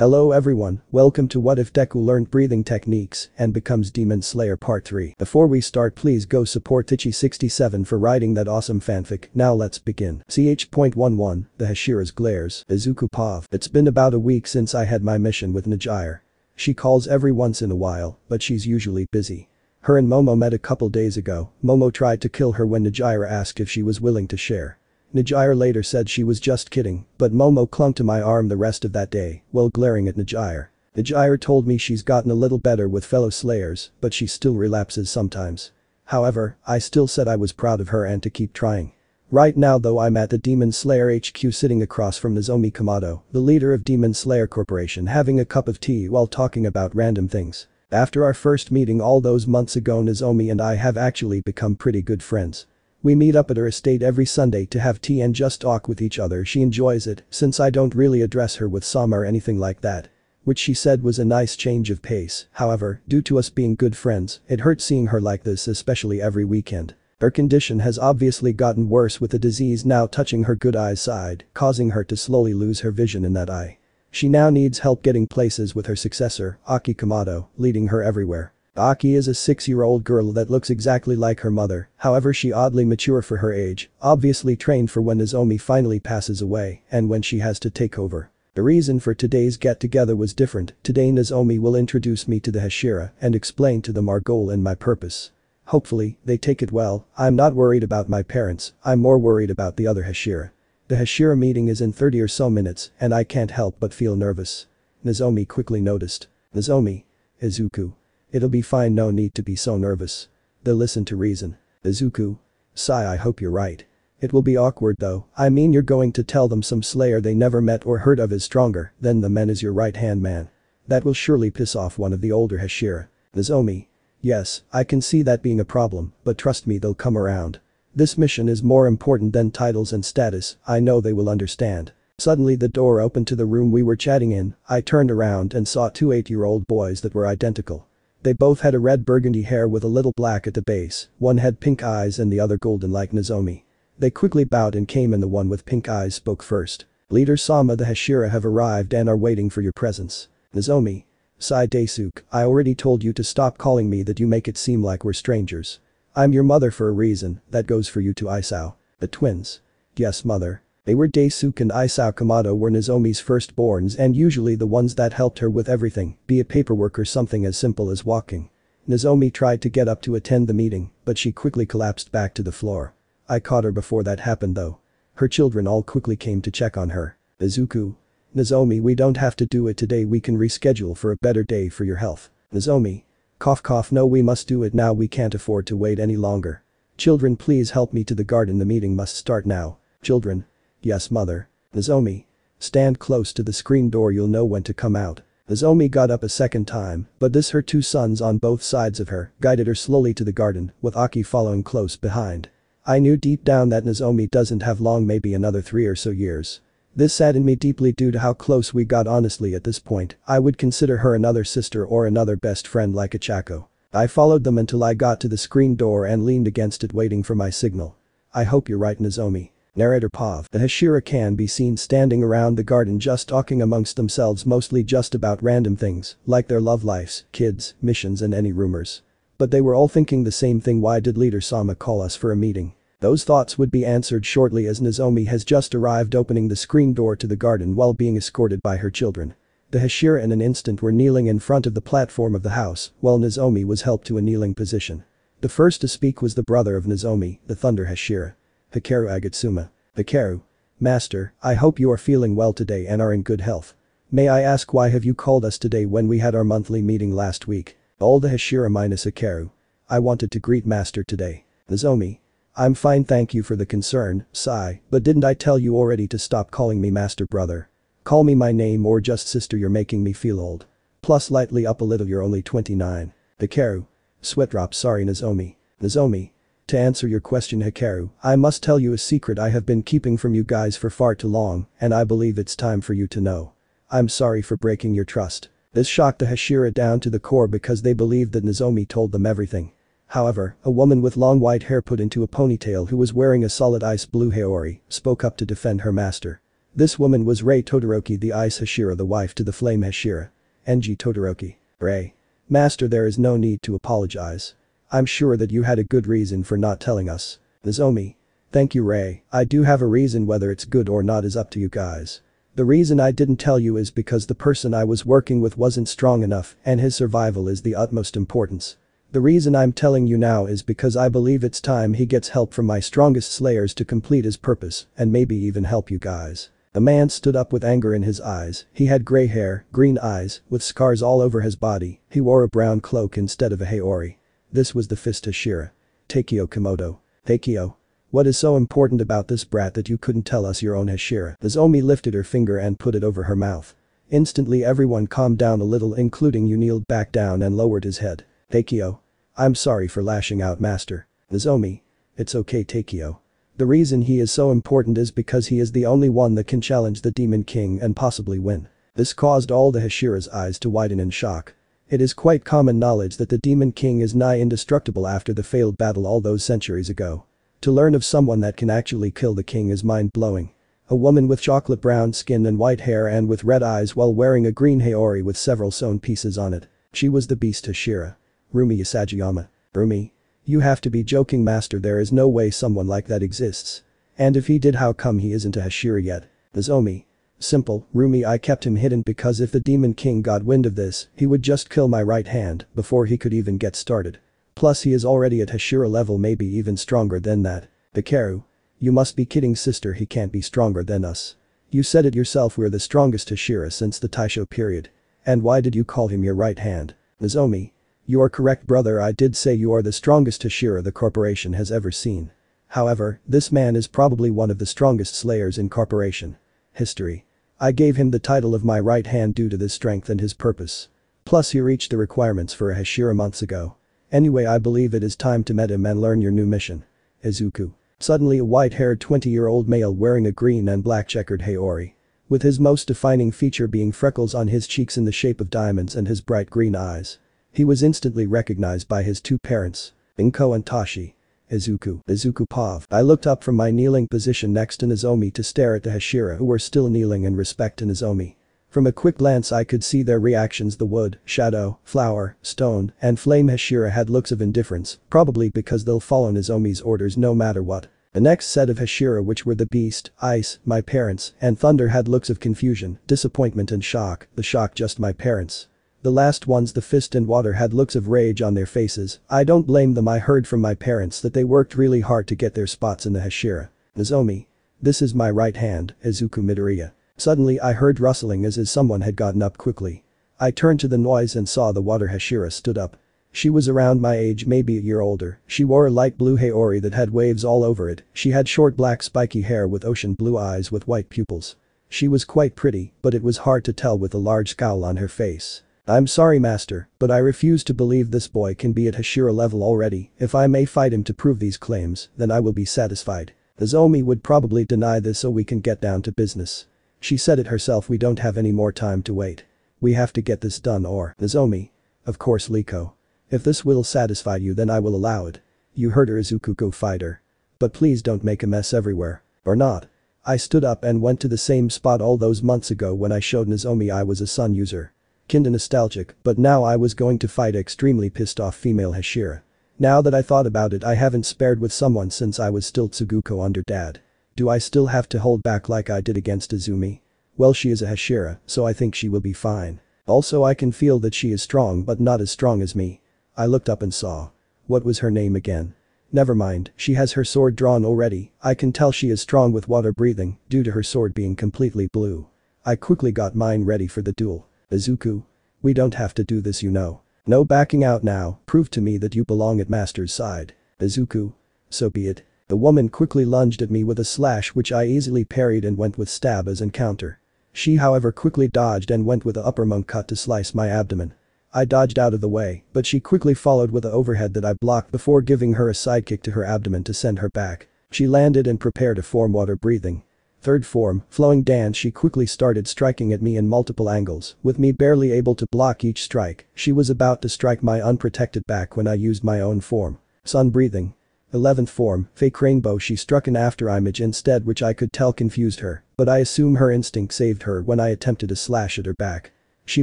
Hello everyone, welcome to What If Deku Learned Breathing Techniques and Becomes Demon Slayer Part 3. Before we start please go support Thiccie67 for writing that awesome fanfic, now let's begin. CH.11, The Hashira's Glares, Izuku Pav. It's been about a week since I had my mission with Nejire. She calls every once in a while, but she's usually busy. Her and Momo met a couple days ago, Momo tried to kill her when Nejire asked if she was willing to share. Nejire later said she was just kidding, but Momo clung to my arm the rest of that day, while glaring at Nejire. Nejire told me she's gotten a little better with fellow slayers, but she still relapses sometimes. However, I still said I was proud of her and to keep trying. Right now though I'm at the Demon Slayer HQ sitting across from Nozomi Kamado, the leader of Demon Slayer Corporation having a cup of tea while talking about random things. After our first meeting all those months ago Nozomi and I have actually become pretty good friends. We meet up at her estate every Sunday to have tea and just talk with each other she enjoys it since I don't really address her with Sama or anything like that. Which she said was a nice change of pace, however, due to us being good friends, it hurt seeing her like this especially every weekend. Her condition has obviously gotten worse with the disease now touching her good eye side, causing her to slowly lose her vision in that eye. She now needs help getting places with her successor, Aki Kamado, leading her everywhere. Aki is a six-year-old girl that looks exactly like her mother, however she oddly mature for her age, obviously trained for when Nozomi finally passes away and when she has to take over. The reason for today's get-together was different, today Nozomi will introduce me to the Hashira and explain to them our goal and my purpose. Hopefully, they take it well, I'm not worried about my parents, I'm more worried about the other Hashira. The Hashira meeting is in 30 or so minutes and I can't help but feel nervous. Nozomi quickly noticed. Nozomi. Izuku. It'll be fine no need to be so nervous. They'll listen to reason. Izuku. Sigh I hope you're right. It will be awkward though, I mean you're going to tell them some slayer they never met or heard of is stronger than the men is your right hand man. That will surely piss off one of the older Hashira. Nozomi. Yes, I can see that being a problem, but trust me they'll come around. This mission is more important than titles and status, I know they will understand. Suddenly the door opened to the room we were chatting in, I turned around and saw two eight-year-old boys that were identical. They both had a red burgundy hair with a little black at the base, one had pink eyes and the other golden like Nozomi. They quickly bowed and came and the one with pink eyes spoke first. Leader Sama the Hashira have arrived and are waiting for your presence. Nozomi. Sai Daisuke, I already told you to stop calling me that you make it seem like we're strangers. I'm your mother for a reason, that goes for you to Isao. The twins. Yes mother. They were Daisuke and Isao Kamado were Nozomi's firstborns and usually the ones that helped her with everything, be it paperwork or something as simple as walking. Nozomi tried to get up to attend the meeting, but she quickly collapsed back to the floor. I caught her before that happened though. Her children all quickly came to check on her. Izuku. Nozomi we don't have to do it today we can reschedule for a better day for your health. Nozomi. Cough cough no we must do it now we can't afford to wait any longer. Children please help me to the garden the meeting must start now. Children. Yes mother. Nozomi. Stand close to the screen door you'll know when to come out. Nozomi got up a second time, but this her two sons on both sides of her guided her slowly to the garden, with Aki following close behind. I knew deep down that Nozomi doesn't have long maybe another three or so years. This saddened me deeply due to how close we got honestly at this point, I would consider her another sister or another best friend like a. I followed them until I got to the screen door and leaned against it waiting for my signal. I hope you're right Nozomi. Narrator Pav. The Hashira can be seen standing around the garden just talking amongst themselves mostly just about random things, like their love lives, kids, missions and any rumors. But they were all thinking the same thing why did leader Sama call us for a meeting? Those thoughts would be answered shortly as Nozomi has just arrived opening the screen door to the garden while being escorted by her children. The Hashira in an instant were kneeling in front of the platform of the house, while Nozomi was helped to a kneeling position. The first to speak was the brother of Nozomi, the Thunder Hashira. Hikaru Agatsuma. the Hikaru. Master, I hope you are feeling well today and are in good health. May I ask why have you called us today when we had our monthly meeting last week? All the Hashira minus Hikaru. I wanted to greet Master today. Nozomi. I'm fine thank you for the concern, Sai, but didn't I tell you already to stop calling me Master Brother? Call me my name or just sister you're making me feel old. Plus lightly up a little you're only 29. Hikaru. Sweat drop sorry Nozomi. Nozomi. To answer your question Hikaru, I must tell you a secret I have been keeping from you guys for far too long, and I believe it's time for you to know. I'm sorry for breaking your trust. This shocked the Hashira down to the core because they believed that Nozomi told them everything. However, a woman with long white hair put into a ponytail who was wearing a solid ice blue haori spoke up to defend her master. This woman was Rei Todoroki the Ice Hashira the wife to the Flame Hashira. Enji Todoroki. Rei. Master there is no need to apologize. I'm sure that you had a good reason for not telling us. Nozomi. Thank you Rei, I do have a reason whether it's good or not is up to you guys. The reason I didn't tell you is because the person I was working with wasn't strong enough and his survival is the utmost importance. The reason I'm telling you now is because I believe it's time he gets help from my strongest slayers to complete his purpose and maybe even help you guys. The man stood up with anger in his eyes, he had grey hair, green eyes, with scars all over his body, he wore a brown cloak instead of a Haori. This was the Fist Hashira. Takeo Komodo. Takeo. What is so important about this brat that you couldn't tell us your own Hashira? Nozomi lifted her finger and put it over her mouth. Instantly everyone calmed down a little including you kneeled back down and lowered his head. Takeo. I'm sorry for lashing out master. Nozomi. It's okay Takeo. The reason he is so important is because he is the only one that can challenge the Demon King and possibly win. This caused all the Hashira's eyes to widen in shock. It is quite common knowledge that the Demon King is nigh indestructible after the failed battle all those centuries ago. To learn of someone that can actually kill the king is mind-blowing. A woman with chocolate brown skin and white hair and with red eyes while wearing a green haori with several sewn pieces on it. She was the beast Hashira. Rumi Usagiyama. Rumi. You have to be joking master there is no way someone like that exists. And if he did how come he isn't a Hashira yet? Nozomi. Simple, Rumi I kept him hidden because if the demon king got wind of this, he would just kill my right hand before he could even get started. Plus he is already at Hashira level maybe even stronger than that. Hikaru. You must be kidding sister he can't be stronger than us. You said it yourself we're the strongest Hashira since the Taisho period. And why did you call him your right hand? Nozomi. You are correct brother I did say you are the strongest Hashira the corporation has ever seen. However, this man is probably one of the strongest slayers in corporation. History. I gave him the title of my right hand due to this strength and his purpose. Plus he reached the requirements for a Hashira months ago. Anyway I believe it is time to meet him and learn your new mission. Izuku. Suddenly a white-haired 20-year-old male wearing a green and black checkered Haori. With his most defining feature being freckles on his cheeks in the shape of diamonds and his bright green eyes. He was instantly recognized by his two parents, Inko and Toshi. Izuku, Izuku Pav. I looked up from my kneeling position next to Nozomi to stare at the Hashira who were still kneeling in respect to Nozomi. From a quick glance I could see their reactions the wood, shadow, flower, stone, and flame Hashira had looks of indifference, probably because they'll follow Nozomi's orders no matter what. The next set of Hashira which were the beast, ice, my parents, and thunder had looks of confusion, disappointment and shock, the shock just my parents. The last ones the fist and water had looks of rage on their faces, I don't blame them I heard from my parents that they worked really hard to get their spots in the Hashira. Nozomi. This is my right hand, Izuku Midoriya. Suddenly I heard rustling as if someone had gotten up quickly. I turned to the noise and saw the water Hashira stood up. She was around my age maybe a year older, she wore a light blue haori that had waves all over it, she had short black spiky hair with ocean blue eyes with white pupils. She was quite pretty, but it was hard to tell with a large scowl on her face. I'm sorry master, but I refuse to believe this boy can be at Hashira level already, if I may fight him to prove these claims, then I will be satisfied. Nozomi would probably deny this so we can get down to business. She said it herself we don't have any more time to wait. We have to get this done or, Nozomi. Of course Liko. If this will satisfy you then I will allow it. You heard her Izuku go fighter. But please don't make a mess everywhere. Or not. I stood up and went to the same spot all those months ago when I showed Nozomi I was a sun user. Kinda nostalgic, but now I was going to fight extremely pissed off female Hashira. Now that I thought about it I haven't spared with someone since I was still Tsuguko under dad. Do I still have to hold back like I did against Izumi? Well she is a Hashira, so I think she will be fine. Also I can feel that she is strong but not as strong as me. I looked up and saw. What was her name again? Never mind, she has her sword drawn already, I can tell she is strong with water breathing, due to her sword being completely blue. I quickly got mine ready for the duel. Izuku. We don't have to do this you know. No backing out now, prove to me that you belong at master's side. Izuku. So be it. The woman quickly lunged at me with a slash which I easily parried and went with stab as encounter. She however quickly dodged and went with a upper monk cut to slice my abdomen. I dodged out of the way, but she quickly followed with a overhead that I blocked before giving her a sidekick to her abdomen to send her back. She landed and prepared to form water breathing. Third form, flowing dance she quickly started striking at me in multiple angles, with me barely able to block each strike, she was about to strike my unprotected back when I used my own form. Sun breathing. 11th form, fake rainbow she struck an afterimage instead which I could tell confused her, but I assume her instinct saved her when I attempted a slash at her back. She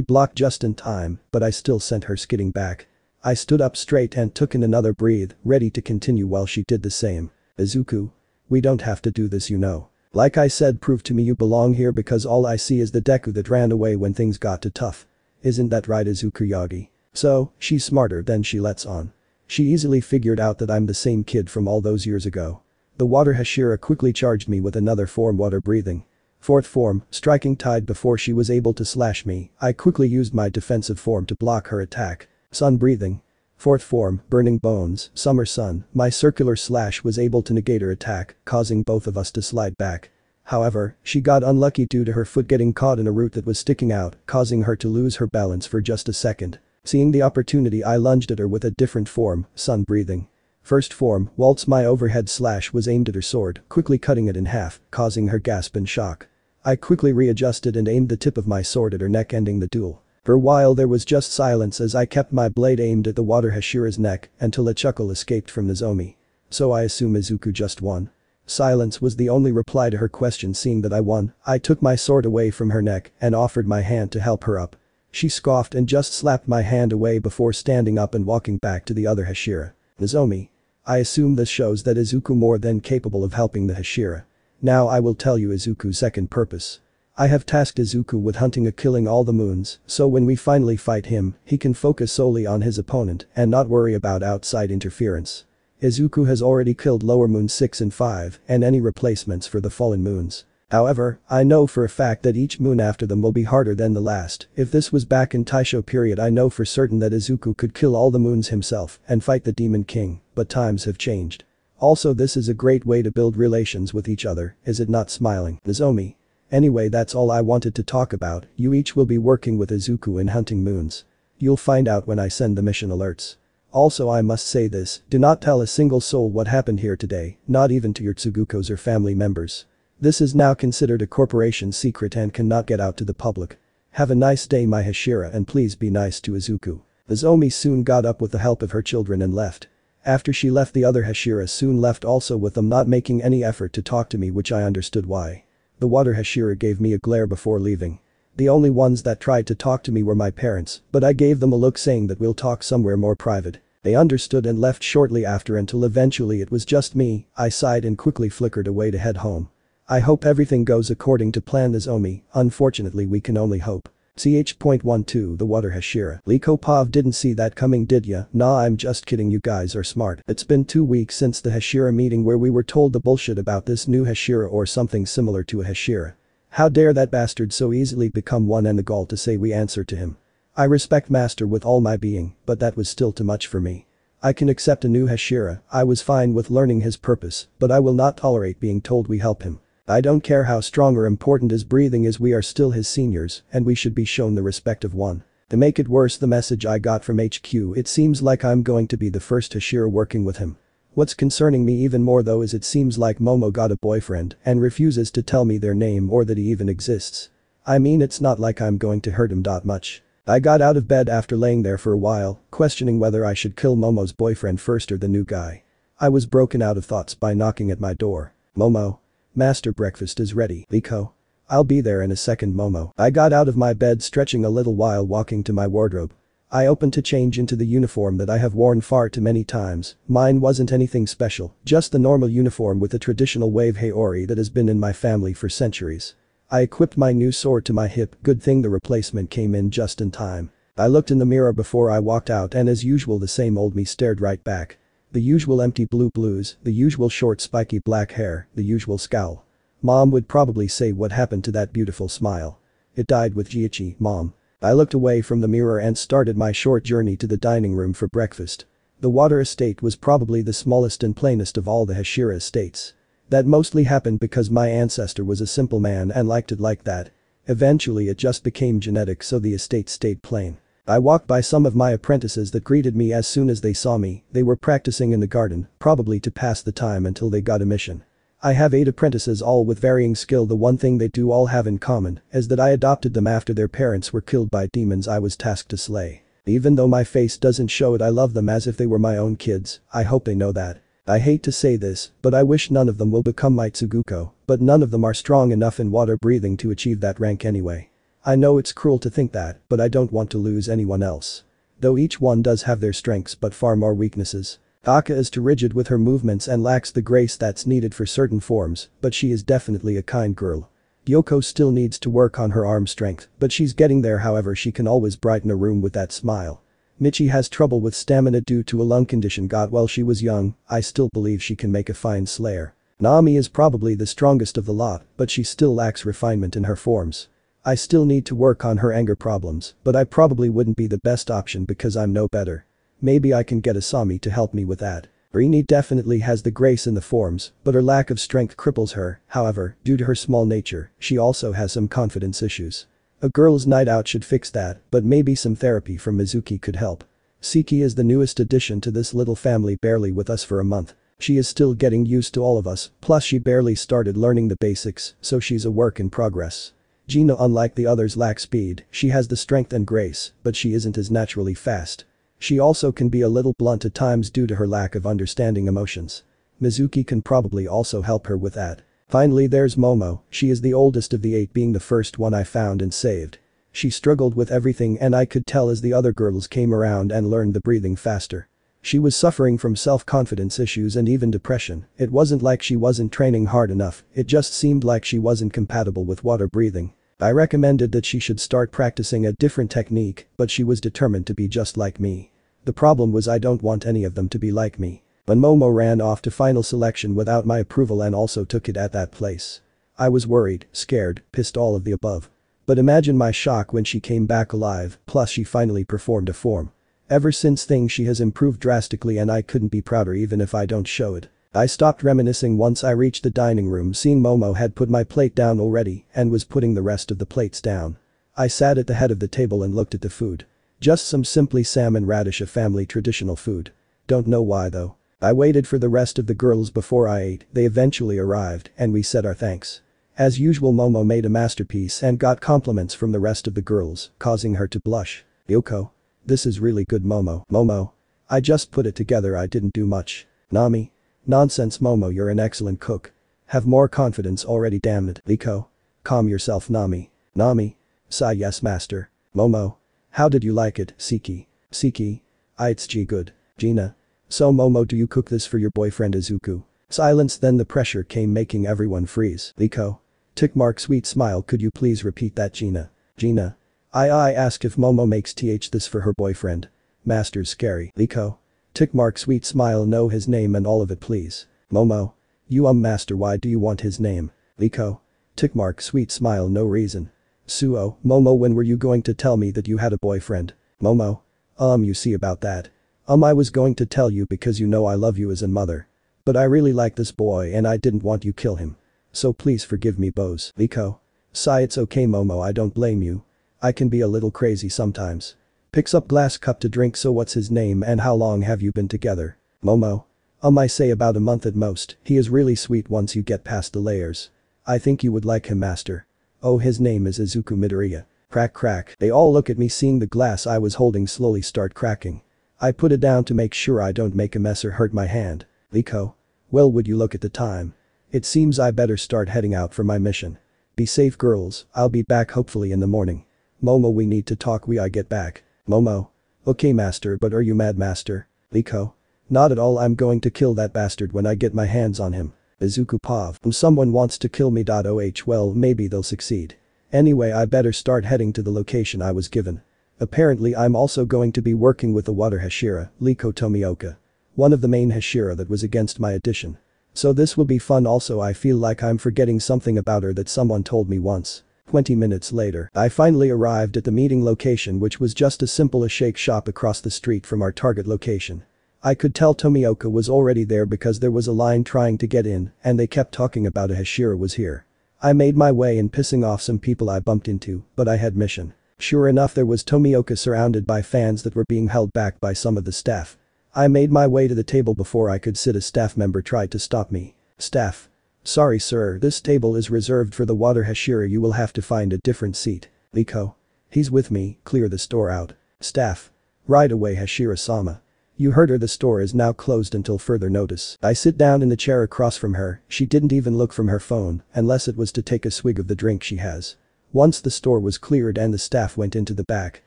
blocked just in time, but I still sent her skidding back. I stood up straight and took in another breathe, ready to continue while she did the same. Izuku. We don't have to do this you know. Like I said prove to me you belong here because all I see is the Deku that ran away when things got too tough. Isn't that right Izuku Yagi? So, she's smarter than she lets on. She easily figured out that I'm the same kid from all those years ago. The water Hashira quickly charged me with another form water breathing. Fourth form, striking tide before she was able to slash me, I quickly used my defensive form to block her attack. Sun breathing. Fourth form, Burning Bones, Summer Sun, my circular slash was able to negate her attack, causing both of us to slide back. However, she got unlucky due to her foot getting caught in a root that was sticking out, causing her to lose her balance for just a second. Seeing the opportunity I lunged at her with a different form, Sun breathing. First form, Waltz my overhead slash was aimed at her sword, quickly cutting it in half, causing her gasp in shock. I quickly readjusted and aimed the tip of my sword at her neck ending the duel. For a while there was just silence as I kept my blade aimed at the water Hashira's neck until a chuckle escaped from Nozomi. So I assume Izuku just won. Silence was the only reply to her question seeing that I won, I took my sword away from her neck and offered my hand to help her up. She scoffed and just slapped my hand away before standing up and walking back to the other Hashira. Nozomi. I assume this shows that Izuku more than capable of helping the Hashira. Now I will tell you Izuku's second purpose. I have tasked Izuku with hunting a killing all the moons, so when we finally fight him, he can focus solely on his opponent and not worry about outside interference. Izuku has already killed lower moon 6 and 5 and any replacements for the fallen moons. However, I know for a fact that each moon after them will be harder than the last, if this was back in Taisho period I know for certain that Izuku could kill all the moons himself and fight the Demon King, but times have changed. Also this is a great way to build relations with each other, is it not smiling? Nozomi, Anyway that's all I wanted to talk about, you each will be working with Izuku in hunting moons. You'll find out when I send the mission alerts. Also I must say this, do not tell a single soul what happened here today, not even to your Tsugukos or family members. This is now considered a corporation secret and cannot get out to the public. Have a nice day my Hashira and please be nice to Izuku. Nozomi soon got up with the help of her children and left. After she left the other Hashira soon left also with them not making any effort to talk to me which I understood why. The water Hashira gave me a glare before leaving. The only ones that tried to talk to me were my parents, but I gave them a look saying that we'll talk somewhere more private. They understood and left shortly after until eventually it was just me, I sighed and quickly flickered away to head home. I hope everything goes according to plan Nozomi, unfortunately we can only hope. CH.12 The water Hashira. Liko Pav didn't see that coming did ya? Nah I'm just kidding you guys are smart. It's been two weeks since the Hashira meeting where we were told the bullshit about this new Hashira or something similar to a Hashira. How dare that bastard so easily become one and the gall to say we answer to him. I respect Master with all my being, but that was still too much for me. I can accept a new Hashira, I was fine with learning his purpose, but I will not tolerate being told we help him. I don't care how strong or important his breathing is we are still his seniors and we should be shown the respect of one. To make it worse the message I got from HQ it seems like I'm going to be the first Hashira working with him. What's concerning me even more though is it seems like Momo got a boyfriend and refuses to tell me their name or that he even exists. I mean it's not like I'm going to hurt him that much. I got out of bed after laying there for a while, questioning whether I should kill Momo's boyfriend first or the new guy. I was broken out of thoughts by knocking at my door. Momo. Master breakfast is ready, Liko. I'll be there in a second Momo. I got out of my bed stretching a little while walking to my wardrobe. I opened to change into the uniform that I have worn far too many times, mine wasn't anything special, just the normal uniform with the traditional wave haori that has been in my family for centuries. I equipped my new sword to my hip, good thing the replacement came in just in time. I looked in the mirror before I walked out and as usual the same old me stared right back. The usual empty blue blues, the usual short spiky black hair, the usual scowl. Mom would probably say what happened to that beautiful smile. It died with Jiichi, mom. I looked away from the mirror and started my short journey to the dining room for breakfast. The water estate was probably the smallest and plainest of all the Hashira estates. That mostly happened because my ancestor was a simple man and liked it like that. Eventually it just became genetic so the estate stayed plain. I walked by some of my apprentices that greeted me as soon as they saw me, they were practicing in the garden, probably to pass the time until they got a mission. I have 8 apprentices all with varying skill the one thing they do all have in common is that I adopted them after their parents were killed by demons I was tasked to slay. Even though my face doesn't show it I love them as if they were my own kids, I hope they know that. I hate to say this, but I wish none of them will become my Tsuguko, but none of them are strong enough in water breathing to achieve that rank anyway. I know it's cruel to think that, but I don't want to lose anyone else. Though each one does have their strengths but far more weaknesses. Aka is too rigid with her movements and lacks the grace that's needed for certain forms, but she is definitely a kind girl. Yoko still needs to work on her arm strength, but she's getting there however she can always brighten a room with that smile. Michi has trouble with stamina due to a lung condition got while she was young, I still believe she can make a fine slayer. Nami is probably the strongest of the lot, but she still lacks refinement in her forms. I still need to work on her anger problems, but I probably wouldn't be the best option because I'm no better. Maybe I can get Asami to help me with that. Rini definitely has the grace in the forms, but her lack of strength cripples her, however, due to her small nature, she also has some confidence issues. A girl's night out should fix that, but maybe some therapy from Mizuki could help. Siki is the newest addition to this little family barely with us for a month. She is still getting used to all of us, plus she barely started learning the basics, so she's a work in progress. Gina unlike the others lacks speed, she has the strength and grace, but she isn't as naturally fast. She also can be a little blunt at times due to her lack of understanding emotions. Mizuki can probably also help her with that. Finally there's Momo, she is the oldest of the eight being the first one I found and saved. She struggled with everything and I could tell as the other girls came around and learned the breathing faster. She was suffering from self-confidence issues and even depression, it wasn't like she wasn't training hard enough, it just seemed like she wasn't compatible with water breathing. I recommended that she should start practicing a different technique, but she was determined to be just like me. The problem was I don't want any of them to be like me. But Momo ran off to final selection without my approval and also took it at that place. I was worried, scared, pissed all of the above. But imagine my shock when she came back alive, plus she finally performed a form. Ever since things she has improved drastically and I couldn't be prouder even if I don't show it. I stopped reminiscing once I reached the dining room seeing Momo had put my plate down already and was putting the rest of the plates down. I sat at the head of the table and looked at the food. Just some simply salmon radish a family traditional food. Don't know why though. I waited for the rest of the girls before I ate, they eventually arrived, and we said our thanks. As usual Momo made a masterpiece and got compliments from the rest of the girls, causing her to blush. Yoko. This is really good Momo. Momo. I just put it together I didn't do much. Nami. Nonsense Momo you're an excellent cook. Have more confidence already damn it. Liko. Calm yourself Nami. Nami. Sigh yes master. Momo. How did you like it, Siki? Siki. I it's G good. Gina. So Momo do you cook this for your boyfriend Izuku? Silence then the pressure came making everyone freeze. Liko. Tick mark sweet smile could you please repeat that Gina? Gina. I I ask if Momo makes th this for her boyfriend. Master's scary. Liko. Tick mark sweet smile know his name and all of it please. Momo. You um master why do you want his name? Liko. Tick mark sweet smile no reason. Suo, Momo when were you going to tell me that you had a boyfriend? Momo. Um you see about that. Um I was going to tell you because you know I love you as a mother. But I really like this boy and I didn't want you kill him. So please forgive me Bose. Liko. Sigh it's okay Momo I don't blame you. I can be a little crazy sometimes. Picks up glass cup to drink so what's his name and how long have you been together? Momo. Um I say about a month at most, he is really sweet once you get past the layers. I think you would like him master. Oh his name is Izuku Midoriya. Crack crack. They all look at me seeing the glass I was holding slowly start cracking. I put it down to make sure I don't make a mess or hurt my hand. Liko. Well would you look at the time. It seems I better start heading out for my mission. Be safe girls, I'll be back hopefully in the morning. Momo we need to talk we I get back. Momo. Okay master but are you mad master? Liko. Not at all I'm going to kill that bastard when I get my hands on him. Izuku Pav. Someone wants to kill me. Oh well maybe they'll succeed. Anyway I better start heading to the location I was given. Apparently I'm also going to be working with the water Hashira, Liko Tomioka. One of the main Hashira that was against my addition. So this will be fun also I feel like I'm forgetting something about her that someone told me once. 20 minutes later, I finally arrived at the meeting location which was just as simple as shake shop across the street from our target location. I could tell Tomioka was already there because there was a line trying to get in and they kept talking about a Hashira was here. I made my way and pissing off some people I bumped into, but I had mission. Sure enough there was Tomioka surrounded by fans that were being held back by some of the staff. I made my way to the table before I could sit a staff member tried to stop me. Staff. Sorry sir this table is reserved for the water Hashira you will have to find a different seat. Liko. He's with me, clear the store out. Staff. Right away Hashira-sama. You heard her the store is now closed until further notice. I sit down in the chair across from her, she didn't even look from her phone, unless it was to take a swig of the drink she has. Once the store was cleared and the staff went into the back.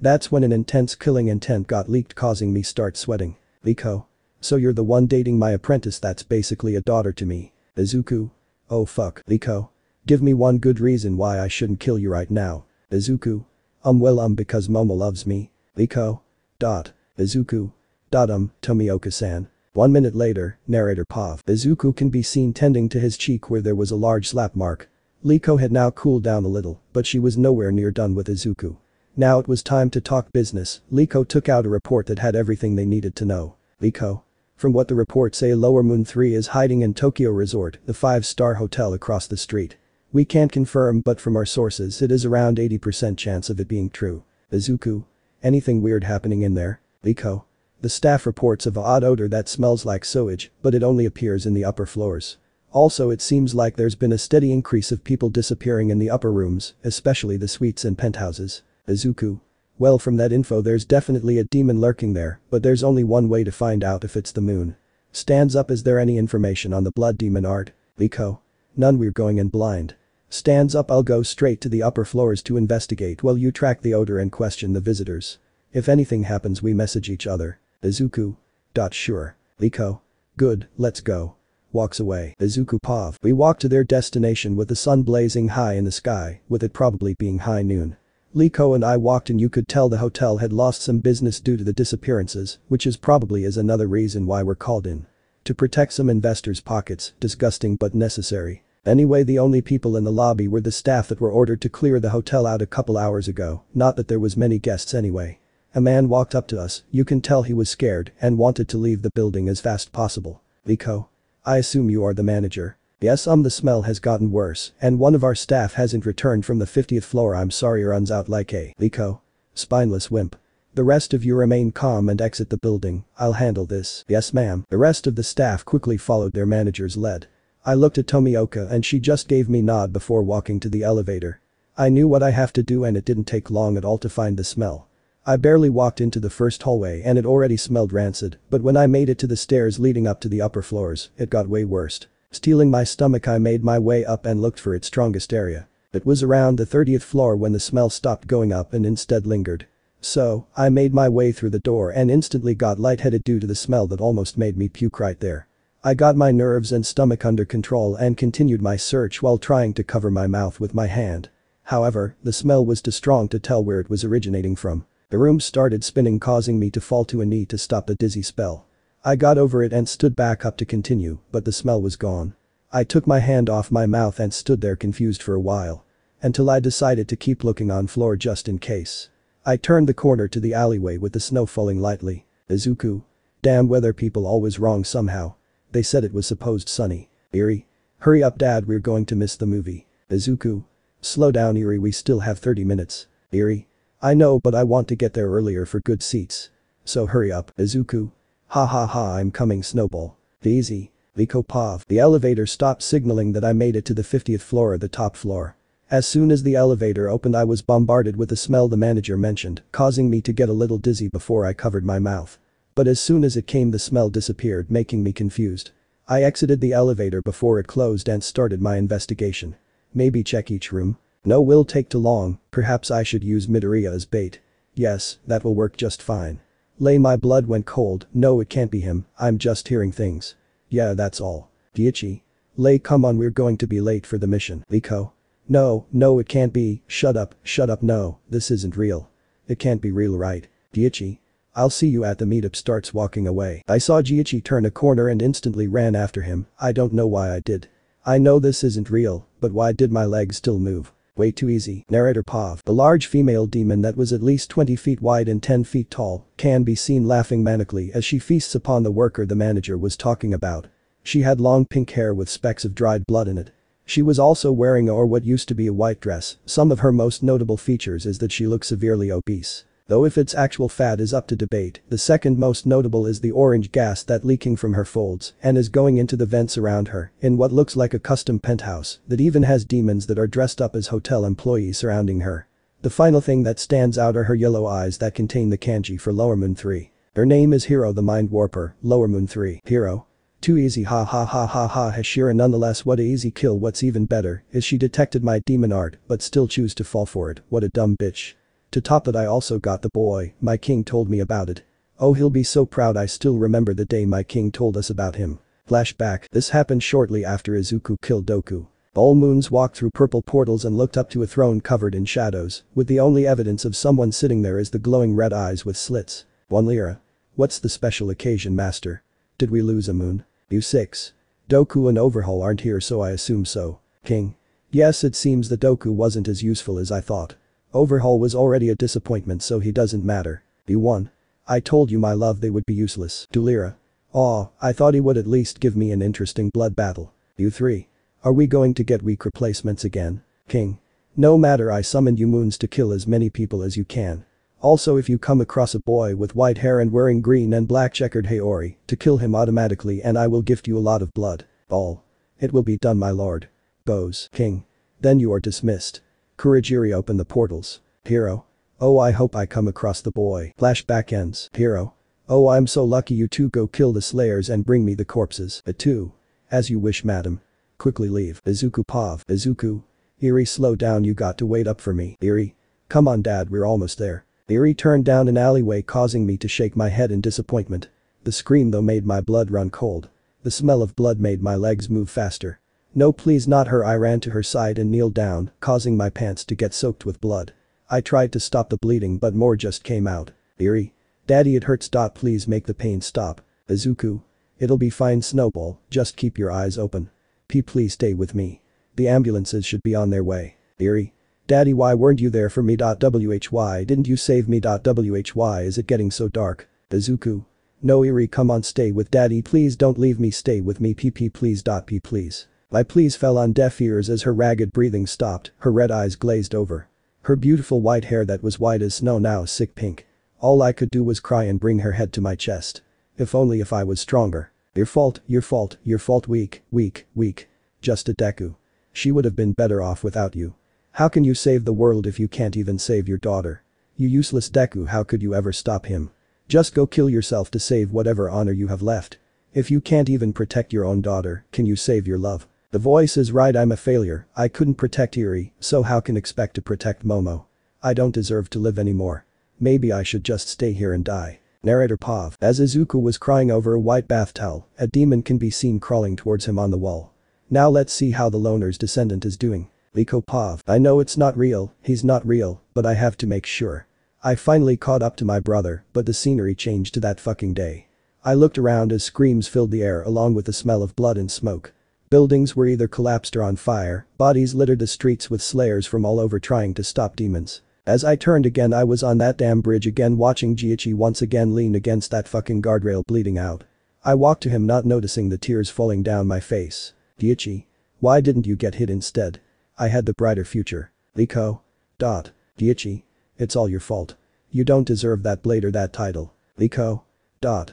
That's when an intense killing intent got leaked causing me start sweating. Liko. So you're the one dating my apprentice that's basically a daughter to me. Izuku. Oh fuck. Liko. Give me one good reason why I shouldn't kill you right now. Izuku. Um well um because Momo loves me. Liko. Dot. Izuku. Dot um, Tomioka-san. One minute later, narrator Pav. Izuku can be seen tending to his cheek where there was a large slap mark. Liko had now cooled down a little, but she was nowhere near done with Izuku. Now it was time to talk business, Liko took out a report that had everything they needed to know. Liko. From what the reports say Lower Moon 3 is hiding in Tokyo Resort, the 5-star hotel across the street. We can't confirm but from our sources it is around 80% chance of it being true. Izuku. Anything weird happening in there? Liko. The staff reports of a odd odor that smells like sewage, but it only appears in the upper floors. Also it seems like there's been a steady increase of people disappearing in the upper rooms, especially the suites and penthouses. Izuku. Well from that info there's definitely a demon lurking there, but there's only one way to find out if it's the moon. Stands up is there any information on the blood demon art? Liko. None we're going in blind. Stands up I'll go straight to the upper floors to investigate while you track the odor and question the visitors. If anything happens we message each other. Izuku. Dot sure. Liko. Good, let's go. Walks away. Izuku Pav. We walk to their destination with the sun blazing high in the sky, with it probably being high noon. Liko and I walked and you could tell the hotel had lost some business due to the disappearances, which is probably is another reason why we're called in. To protect some investors' pockets, disgusting but necessary. Anyway the only people in the lobby were the staff that were ordered to clear the hotel out a couple hours ago, not that there was many guests anyway. A man walked up to us, you can tell he was scared and wanted to leave the building as fast possible. Liko. I assume you are the manager. Yes um the smell has gotten worse and one of our staff hasn't returned from the 50th floor I'm sorry runs out like a Liko. Spineless wimp. The rest of you remain calm and exit the building, I'll handle this. Yes ma'am. The rest of the staff quickly followed their manager's lead. I looked at Tomioka and she just gave me nod before walking to the elevator. I knew what I have to do and it didn't take long at all to find the smell. I barely walked into the first hallway and it already smelled rancid, but when I made it to the stairs leading up to the upper floors, it got way worse. Stealing my stomach I made my way up and looked for its strongest area. It was around the 30th floor when the smell stopped going up and instead lingered. So, I made my way through the door and instantly got lightheaded due to the smell that almost made me puke right there. I got my nerves and stomach under control and continued my search while trying to cover my mouth with my hand. However, the smell was too strong to tell where it was originating from. The room started spinning causing me to fall to a knee to stop the dizzy spell. I got over it and stood back up to continue, but the smell was gone. I took my hand off my mouth and stood there confused for a while. Until I decided to keep looking on floor just in case. I turned the corner to the alleyway with the snow falling lightly. Izuku. Damn weather people always wrong somehow. They said it was supposed sunny. Eri. Hurry up dad we're going to miss the movie. Izuku. Slow down Eri we still have 30 minutes. Eri. I know but I want to get there earlier for good seats. So hurry up. Izuku. Ha ha ha I'm coming Snowball. Easy. Liko Pav. The elevator stopped signaling that I made it to the 50th floor or the top floor. As soon as the elevator opened I was bombarded with the smell the manager mentioned, causing me to get a little dizzy before I covered my mouth. But as soon as it came the smell disappeared making me confused. I exited the elevator before it closed and started my investigation. Maybe check each room? No will take too long, perhaps I should use Midoriya as bait. Yes, that will work just fine. Lay my blood went cold, no it can't be him, I'm just hearing things. Yeah that's all. Giichi. Lay come on we're going to be late for the mission. Liko. No, no it can't be, shut up, shut up no, this isn't real. It can't be real right. Giichi. I'll see you at the meetup starts walking away. I saw Giichi turn a corner and instantly ran after him, I don't know why I did. I know this isn't real, but why did my legs still move? Way too easy. Narrator Pav. The large female demon that was at least 20 feet wide and 10 feet tall can be seen laughing manically as she feasts upon the worker the manager was talking about. She had long pink hair with specks of dried blood in it. She was also wearing or what used to be a white dress, some of her most notable features is that she looked severely obese. Though if its actual fat is up to debate, the second most notable is the orange gas that leaking from her folds and is going into the vents around her in what looks like a custom penthouse that even has demons that are dressed up as hotel employees surrounding her. The final thing that stands out are her yellow eyes that contain the kanji for Lower Moon 3. Her name is Hero the Mind Warper, Lower Moon 3. Hero. Too easy ha ha ha ha ha Hashira nonetheless what a easy kill what's even better is she detected my demon art but still choose to fall for it, what a dumb bitch. To top that I also got the boy, my king told me about it. Oh he'll be so proud I still remember the day my king told us about him. Flashback, this happened shortly after Izuku killed Doku. All moons walked through purple portals and looked up to a throne covered in shadows, with the only evidence of someone sitting there is the glowing red eyes with slits. One lira. What's the special occasion master? Did we lose a moon? You 6. Doku and Overhaul aren't here so I assume so. King. Yes it seems the Doku wasn't as useful as I thought. Overhaul was already a disappointment so he doesn't matter. You 1. I told you my love they would be useless. Dulira. Aw, I thought he would at least give me an interesting blood battle. You 3. Are we going to get weak replacements again? King. No matter I summoned you moons to kill as many people as you can. Also if you come across a boy with white hair and wearing green and black checkered Haori, to kill him automatically and I will gift you a lot of blood. All. It will be done my lord. Goes. King. Then you are dismissed. Kurogiri open the portals. Hero. Oh I hope I come across the boy. Flashback ends. Hero. Oh I'm so lucky you two go kill the slayers and bring me the corpses. A 2. As you wish madam. Quickly leave. Izuku Pav. Izuku. Eri slow down you got to wait up for me. Eri. Come on dad we're almost there. Eri turned down an alleyway causing me to shake my head in disappointment. The scream though made my blood run cold. The smell of blood made my legs move faster. No please not her I ran to her side and kneeled down, causing my pants to get soaked with blood. I tried to stop the bleeding but more just came out. Eri. Daddy it hurts. Dot Please make the pain stop. Izuku. It'll be fine Snowball, just keep your eyes open. P please stay with me. The ambulances should be on their way. Eri. Daddy why weren't you there for me? Why didn't you save me? Why is it getting so dark? Izuku. No Eri come on stay with daddy please don't leave me stay with me pp please. P please. My please fell on deaf ears as her ragged breathing stopped, her red eyes glazed over. Her beautiful white hair that was white as snow now sick pink. All I could do was cry and bring her head to my chest. If only if I was stronger. Your fault, your fault, your fault weak, weak, weak. Just a Deku. She would have been better off without you. How can you save the world if you can't even save your daughter? You useless Deku how could you ever stop him? Just go kill yourself to save whatever honor you have left. If you can't even protect your own daughter, can you save your love? The voice is right I'm a failure, I couldn't protect Eri, so how can expect to protect Momo? I don't deserve to live anymore. Maybe I should just stay here and die. Narrator Pav. As Izuku was crying over a white bath towel, a demon can be seen crawling towards him on the wall. Now let's see how the loner's descendant is doing. Liko Pav. I know it's not real, he's not real, but I have to make sure. I finally caught up to my brother, but the scenery changed to that fucking day. I looked around as screams filled the air along with the smell of blood and smoke. Buildings were either collapsed or on fire, bodies littered the streets with slayers from all over trying to stop demons. As I turned again I was on that damn bridge again watching Jiichi once again lean against that fucking guardrail bleeding out. I walked to him not noticing the tears falling down my face. Jiichi. Why didn't you get hit instead? I had the brighter future. Liko. Dot. Jiichi. It's all your fault. You don't deserve that blade or that title. Liko. Dot.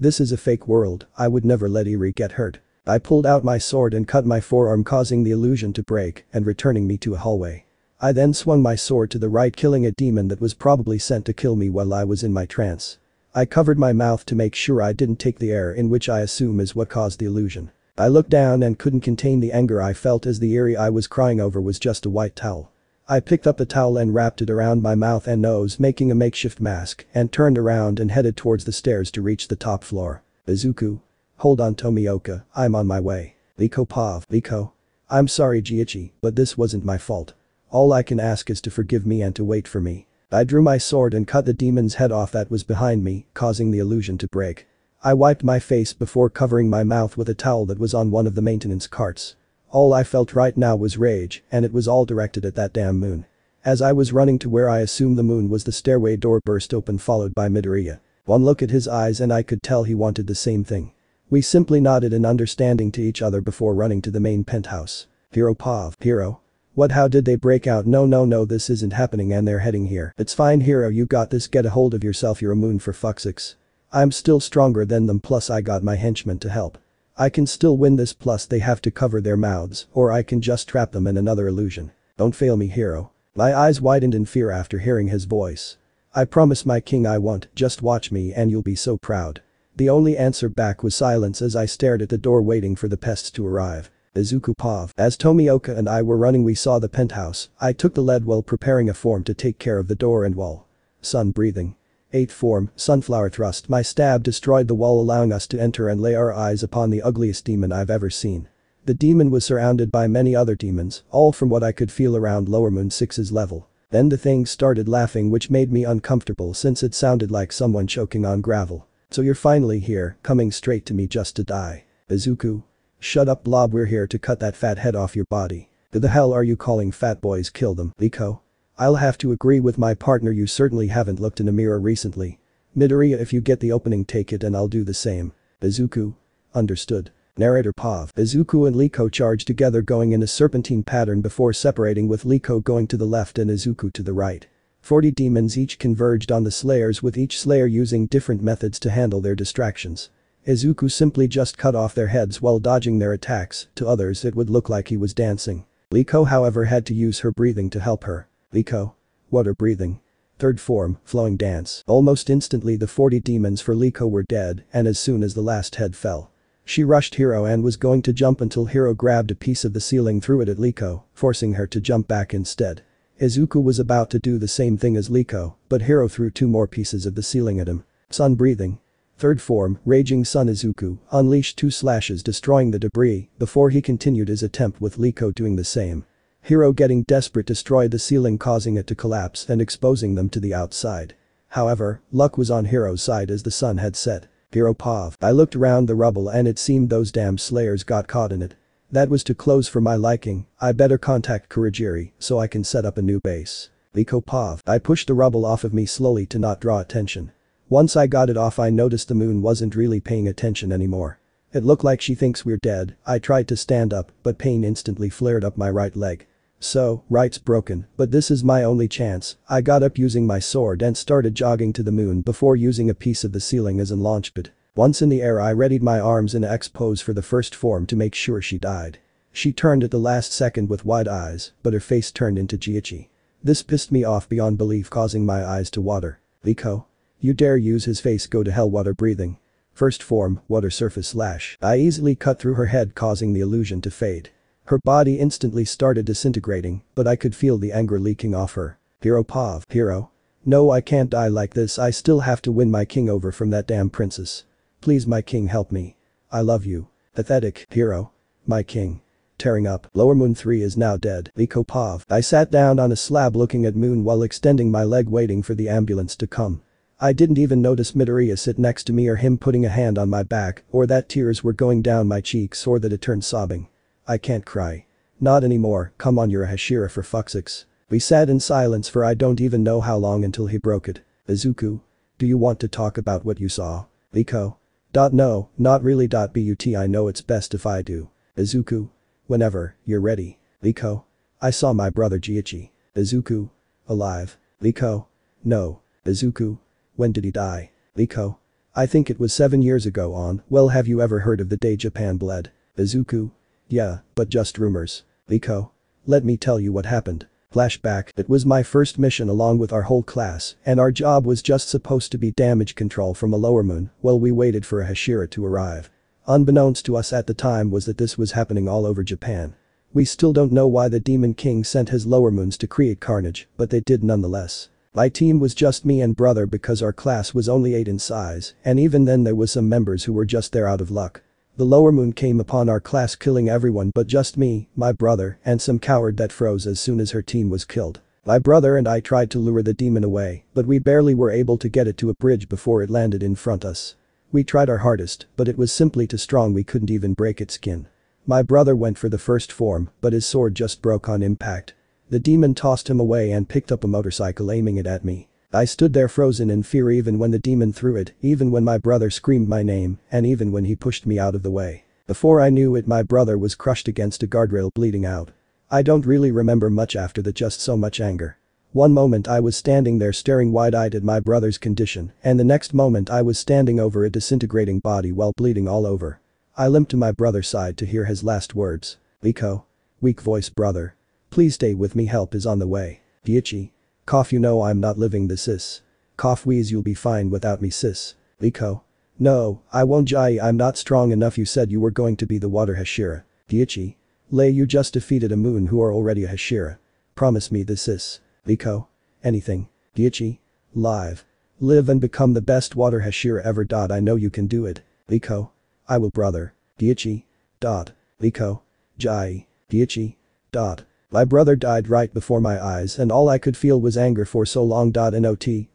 This is a fake world, I would never let Eri get hurt. I pulled out my sword and cut my forearm causing the illusion to break and returning me to a hallway. I then swung my sword to the right killing a demon that was probably sent to kill me while I was in my trance. I covered my mouth to make sure I didn't take the air in which I assume is what caused the illusion. I looked down and couldn't contain the anger I felt as the Eri I was crying over was just a white towel. I picked up the towel and wrapped it around my mouth and nose making a makeshift mask and turned around and headed towards the stairs to reach the top floor. Izuku. Hold on Tomioka, I'm on my way. Liko Pav. Liko. I'm sorry Jiichi, but this wasn't my fault. All I can ask is to forgive me and to wait for me. I drew my sword and cut the demon's head off that was behind me, causing the illusion to break. I wiped my face before covering my mouth with a towel that was on one of the maintenance carts. All I felt right now was rage, and it was all directed at that damn moon. As I was running to where I assumed the moon was the stairway door burst open followed by Midoriya. One look at his eyes and I could tell he wanted the same thing. We simply nodded in understanding to each other before running to the main penthouse. Hero Pav. Hero. What how did they break out no no no this isn't happening and they're heading here. It's fine hero you got this get a hold of yourself you're a moon for fucksix. I'm still stronger than them plus I got my henchmen to help. I can still win this plus they have to cover their mouths or I can just trap them in another illusion. Don't fail me hero. My eyes widened in fear after hearing his voice. I promise my king I won't, just watch me and you'll be so proud. The only answer back was silence as I stared at the door waiting for the pests to arrive. Izuku Pav. As Tomioka and I were running we saw the penthouse, I took the lead while preparing a form to take care of the door and wall. Sun breathing. 8 form, sunflower thrust my stab destroyed the wall allowing us to enter and lay our eyes upon the ugliest demon I've ever seen. The demon was surrounded by many other demons, all from what I could feel around Lower Moon 6's level. Then the thing started laughing which made me uncomfortable since it sounded like someone choking on gravel. So you're finally here, coming straight to me just to die. Izuku. Shut up blob we're here to cut that fat head off your body. Who the hell are you calling fat boys kill them, Liko? I'll have to agree with my partner you certainly haven't looked in a mirror recently. Midoriya if you get the opening take it and I'll do the same. Izuku. Understood. Narrator Pav. Izuku and Liko charge together going in a serpentine pattern before separating with Liko going to the left and Izuku to the right. 40 demons each converged on the slayers with each slayer using different methods to handle their distractions. Izuku simply just cut off their heads while dodging their attacks, to others it would look like he was dancing. Liko however had to use her breathing to help her. Liko. Water breathing. Third form, flowing dance. Almost instantly the 40 demons for Liko were dead and as soon as the last head fell. She rushed Hero and was going to jump until Hero grabbed a piece of the ceiling threw it at Liko, forcing her to jump back instead. Izuku was about to do the same thing as Liko, but Hero threw two more pieces of the ceiling at him. Sun breathing. Third form, Raging Sun Izuku, unleashed two slashes destroying the debris before he continued his attempt with Liko doing the same. Hero getting desperate destroyed the ceiling causing it to collapse and exposing them to the outside. However, luck was on Hero's side as the sun had set. Hero Pav. I looked around the rubble and it seemed those damn slayers got caught in it. That was too close for my liking, I better contact Kurogiri so I can set up a new base. Liko Pav. I pushed the rubble off of me slowly to not draw attention. Once I got it off I noticed the moon wasn't really paying attention anymore. It looked like she thinks we're dead, I tried to stand up but pain instantly flared up my right leg. So, right's broken, but this is my only chance, I got up using my sword and started jogging to the moon before using a piece of the ceiling as a launch pad. Once in the air I readied my arms in X pose for the first form to make sure she died. She turned at the last second with wide eyes, but her face turned into Jiichi. This pissed me off beyond belief causing my eyes to water. Liko? You dare use his face go to hell water breathing. First form, water surface slash. I easily cut through her head causing the illusion to fade. Her body instantly started disintegrating, but I could feel the anger leaking off her. Hero Pav. Hero. No I can't die like this I still have to win my king over from that damn princess. Please my king help me. I love you. Pathetic. Hero. My king. Tearing up. Lower Moon 3 is now dead. Liko Pav. I sat down on a slab looking at Moon while extending my leg waiting for the ambulance to come. I didn't even notice Midoriya sit next to me or him putting a hand on my back or that tears were going down my cheeks or that it turned sobbing. I can't cry. Not anymore, come on you're a Hashira for fucksix. We sat in silence for I don't even know how long until he broke it. Izuku. Do you want to talk about what you saw? Liko. Dot no, not really. Dot but I know it's best if I do. Izuku. Whenever, you're ready. Liko. I saw my brother Jiichi. Izuku. Alive. Liko. No. Izuku. When did he die? Liko. I think it was seven years ago on, well have you ever heard of the day Japan bled? Izuku. Yeah, but just rumors. Liko. Let me tell you what happened. Flashback, it was my first mission along with our whole class, and our job was just supposed to be damage control from a lower moon while we waited for a Hashira to arrive. Unbeknownst to us at the time was that this was happening all over Japan. We still don't know why the Demon King sent his lower moons to create carnage, but they did nonetheless. My team was just me and brother because our class was only 8 in size, and even then there was some members who were just there out of luck. The lower moon came upon our class killing everyone but just me, my brother, and some coward that froze as soon as her team was killed. My brother and I tried to lure the demon away, but we barely were able to get it to a bridge before it landed in front us. We tried our hardest, but it was simply too strong we couldn't even break its skin. My brother went for the first form, but his sword just broke on impact. The demon tossed him away and picked up a motorcycle aiming it at me. I stood there frozen in fear even when the demon threw it, even when my brother screamed my name, and even when he pushed me out of the way. Before I knew it my brother was crushed against a guardrail bleeding out. I don't really remember much after that just so much anger. One moment I was standing there staring wide-eyed at my brother's condition, and the next moment I was standing over a disintegrating body while bleeding all over. I limped to my brother's side to hear his last words. Liko. Weak voice brother. Please stay with me help is on the way. Diichi. Cough you know I'm not living this sis. Cough wheeze you'll be fine without me sis. Liko. No, I won't Jai I'm not strong enough you said you were going to be the water Hashira. Diichi. Lay you just defeated a moon who are already a Hashira. Promise me this sis. Liko. Anything. Diichi. Live. Live and become the best water Hashira ever. Dot I know you can do it. Liko. I will brother. Diichi. Dot. Liko. Jai. Diichi. Dot. My brother died right before my eyes and all I could feel was anger for so long. Not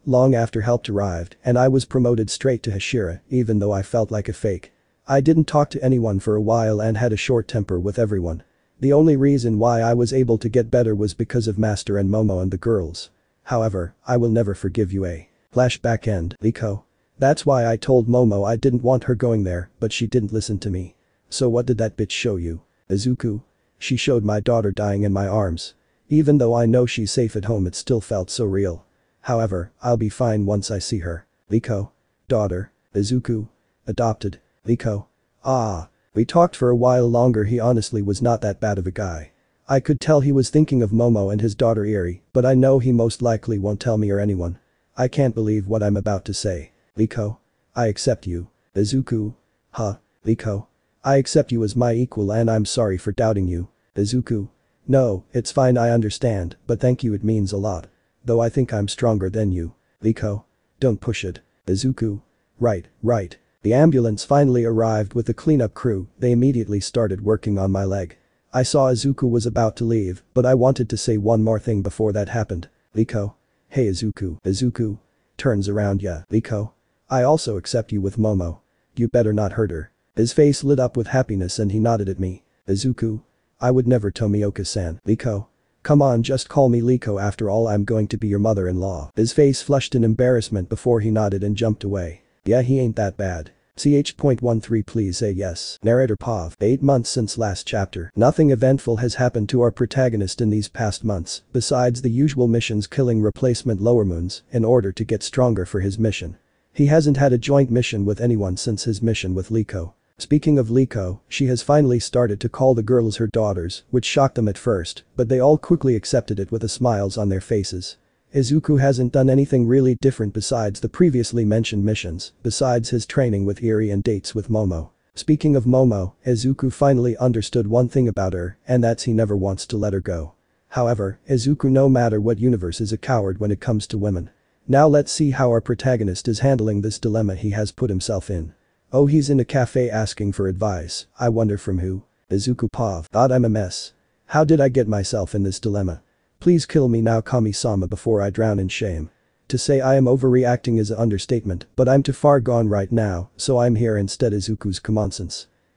long after help arrived and I was promoted straight to Hashira even though I felt like a fake. I didn't talk to anyone for a while and had a short temper with everyone. The only reason why I was able to get better was because of Master and Momo and the girls. However, I will never forgive you a flashback end, Liko. That's why I told Momo I didn't want her going there, but she didn't listen to me. So what did that bitch show you? Izuku? She showed my daughter dying in my arms. Even though I know she's safe at home it still felt so real. However, I'll be fine once I see her. Liko. Daughter. Izuku. Adopted. Liko. Ah. We talked for a while longer he honestly was not that bad of a guy. I could tell he was thinking of Momo and his daughter Eri, but I know he most likely won't tell me or anyone. I can't believe what I'm about to say. Liko. I accept you. Izuku. Huh. Liko. I accept you as my equal and I'm sorry for doubting you. Izuku. No, it's fine I understand, but thank you it means a lot. Though I think I'm stronger than you. Liko. Don't push it. Izuku. Right, right. The ambulance finally arrived with the cleanup crew, they immediately started working on my leg. I saw Izuku was about to leave, but I wanted to say one more thing before that happened. Liko. Hey Izuku. Izuku. Turns around yeah. Liko. I also accept you with Momo. You better not hurt her. His face lit up with happiness and he nodded at me. Izuku. I would never tell Tomioka-san. Liko. Come on just call me Liko after all I'm going to be your mother-in-law. His face flushed in embarrassment before he nodded and jumped away. Yeah he ain't that bad. CH.13 please say yes. Narrator Pav. 8 months since last chapter. Nothing eventful has happened to our protagonist in these past months, besides the usual missions killing replacement lower moons in order to get stronger for his mission. He hasn't had a joint mission with anyone since his mission with Liko. Speaking of Liko, she has finally started to call the girls her daughters, which shocked them at first, but they all quickly accepted it with the smiles on their faces. Izuku hasn't done anything really different besides the previously mentioned missions, besides his training with Eri and dates with Momo. Speaking of Momo, Izuku finally understood one thing about her, and that's he never wants to let her go. However, Izuku no matter what universe is a coward when it comes to women. Now let's see how our protagonist is handling this dilemma he has put himself in. Oh he's in a cafe asking for advice, I wonder from who? Izuku Pav. Thought I'm a mess. How did I get myself in this dilemma? Please kill me now Kami-sama before I drown in shame. To say I am overreacting is an understatement, but I'm too far gone right now, so I'm here instead Izuku's common.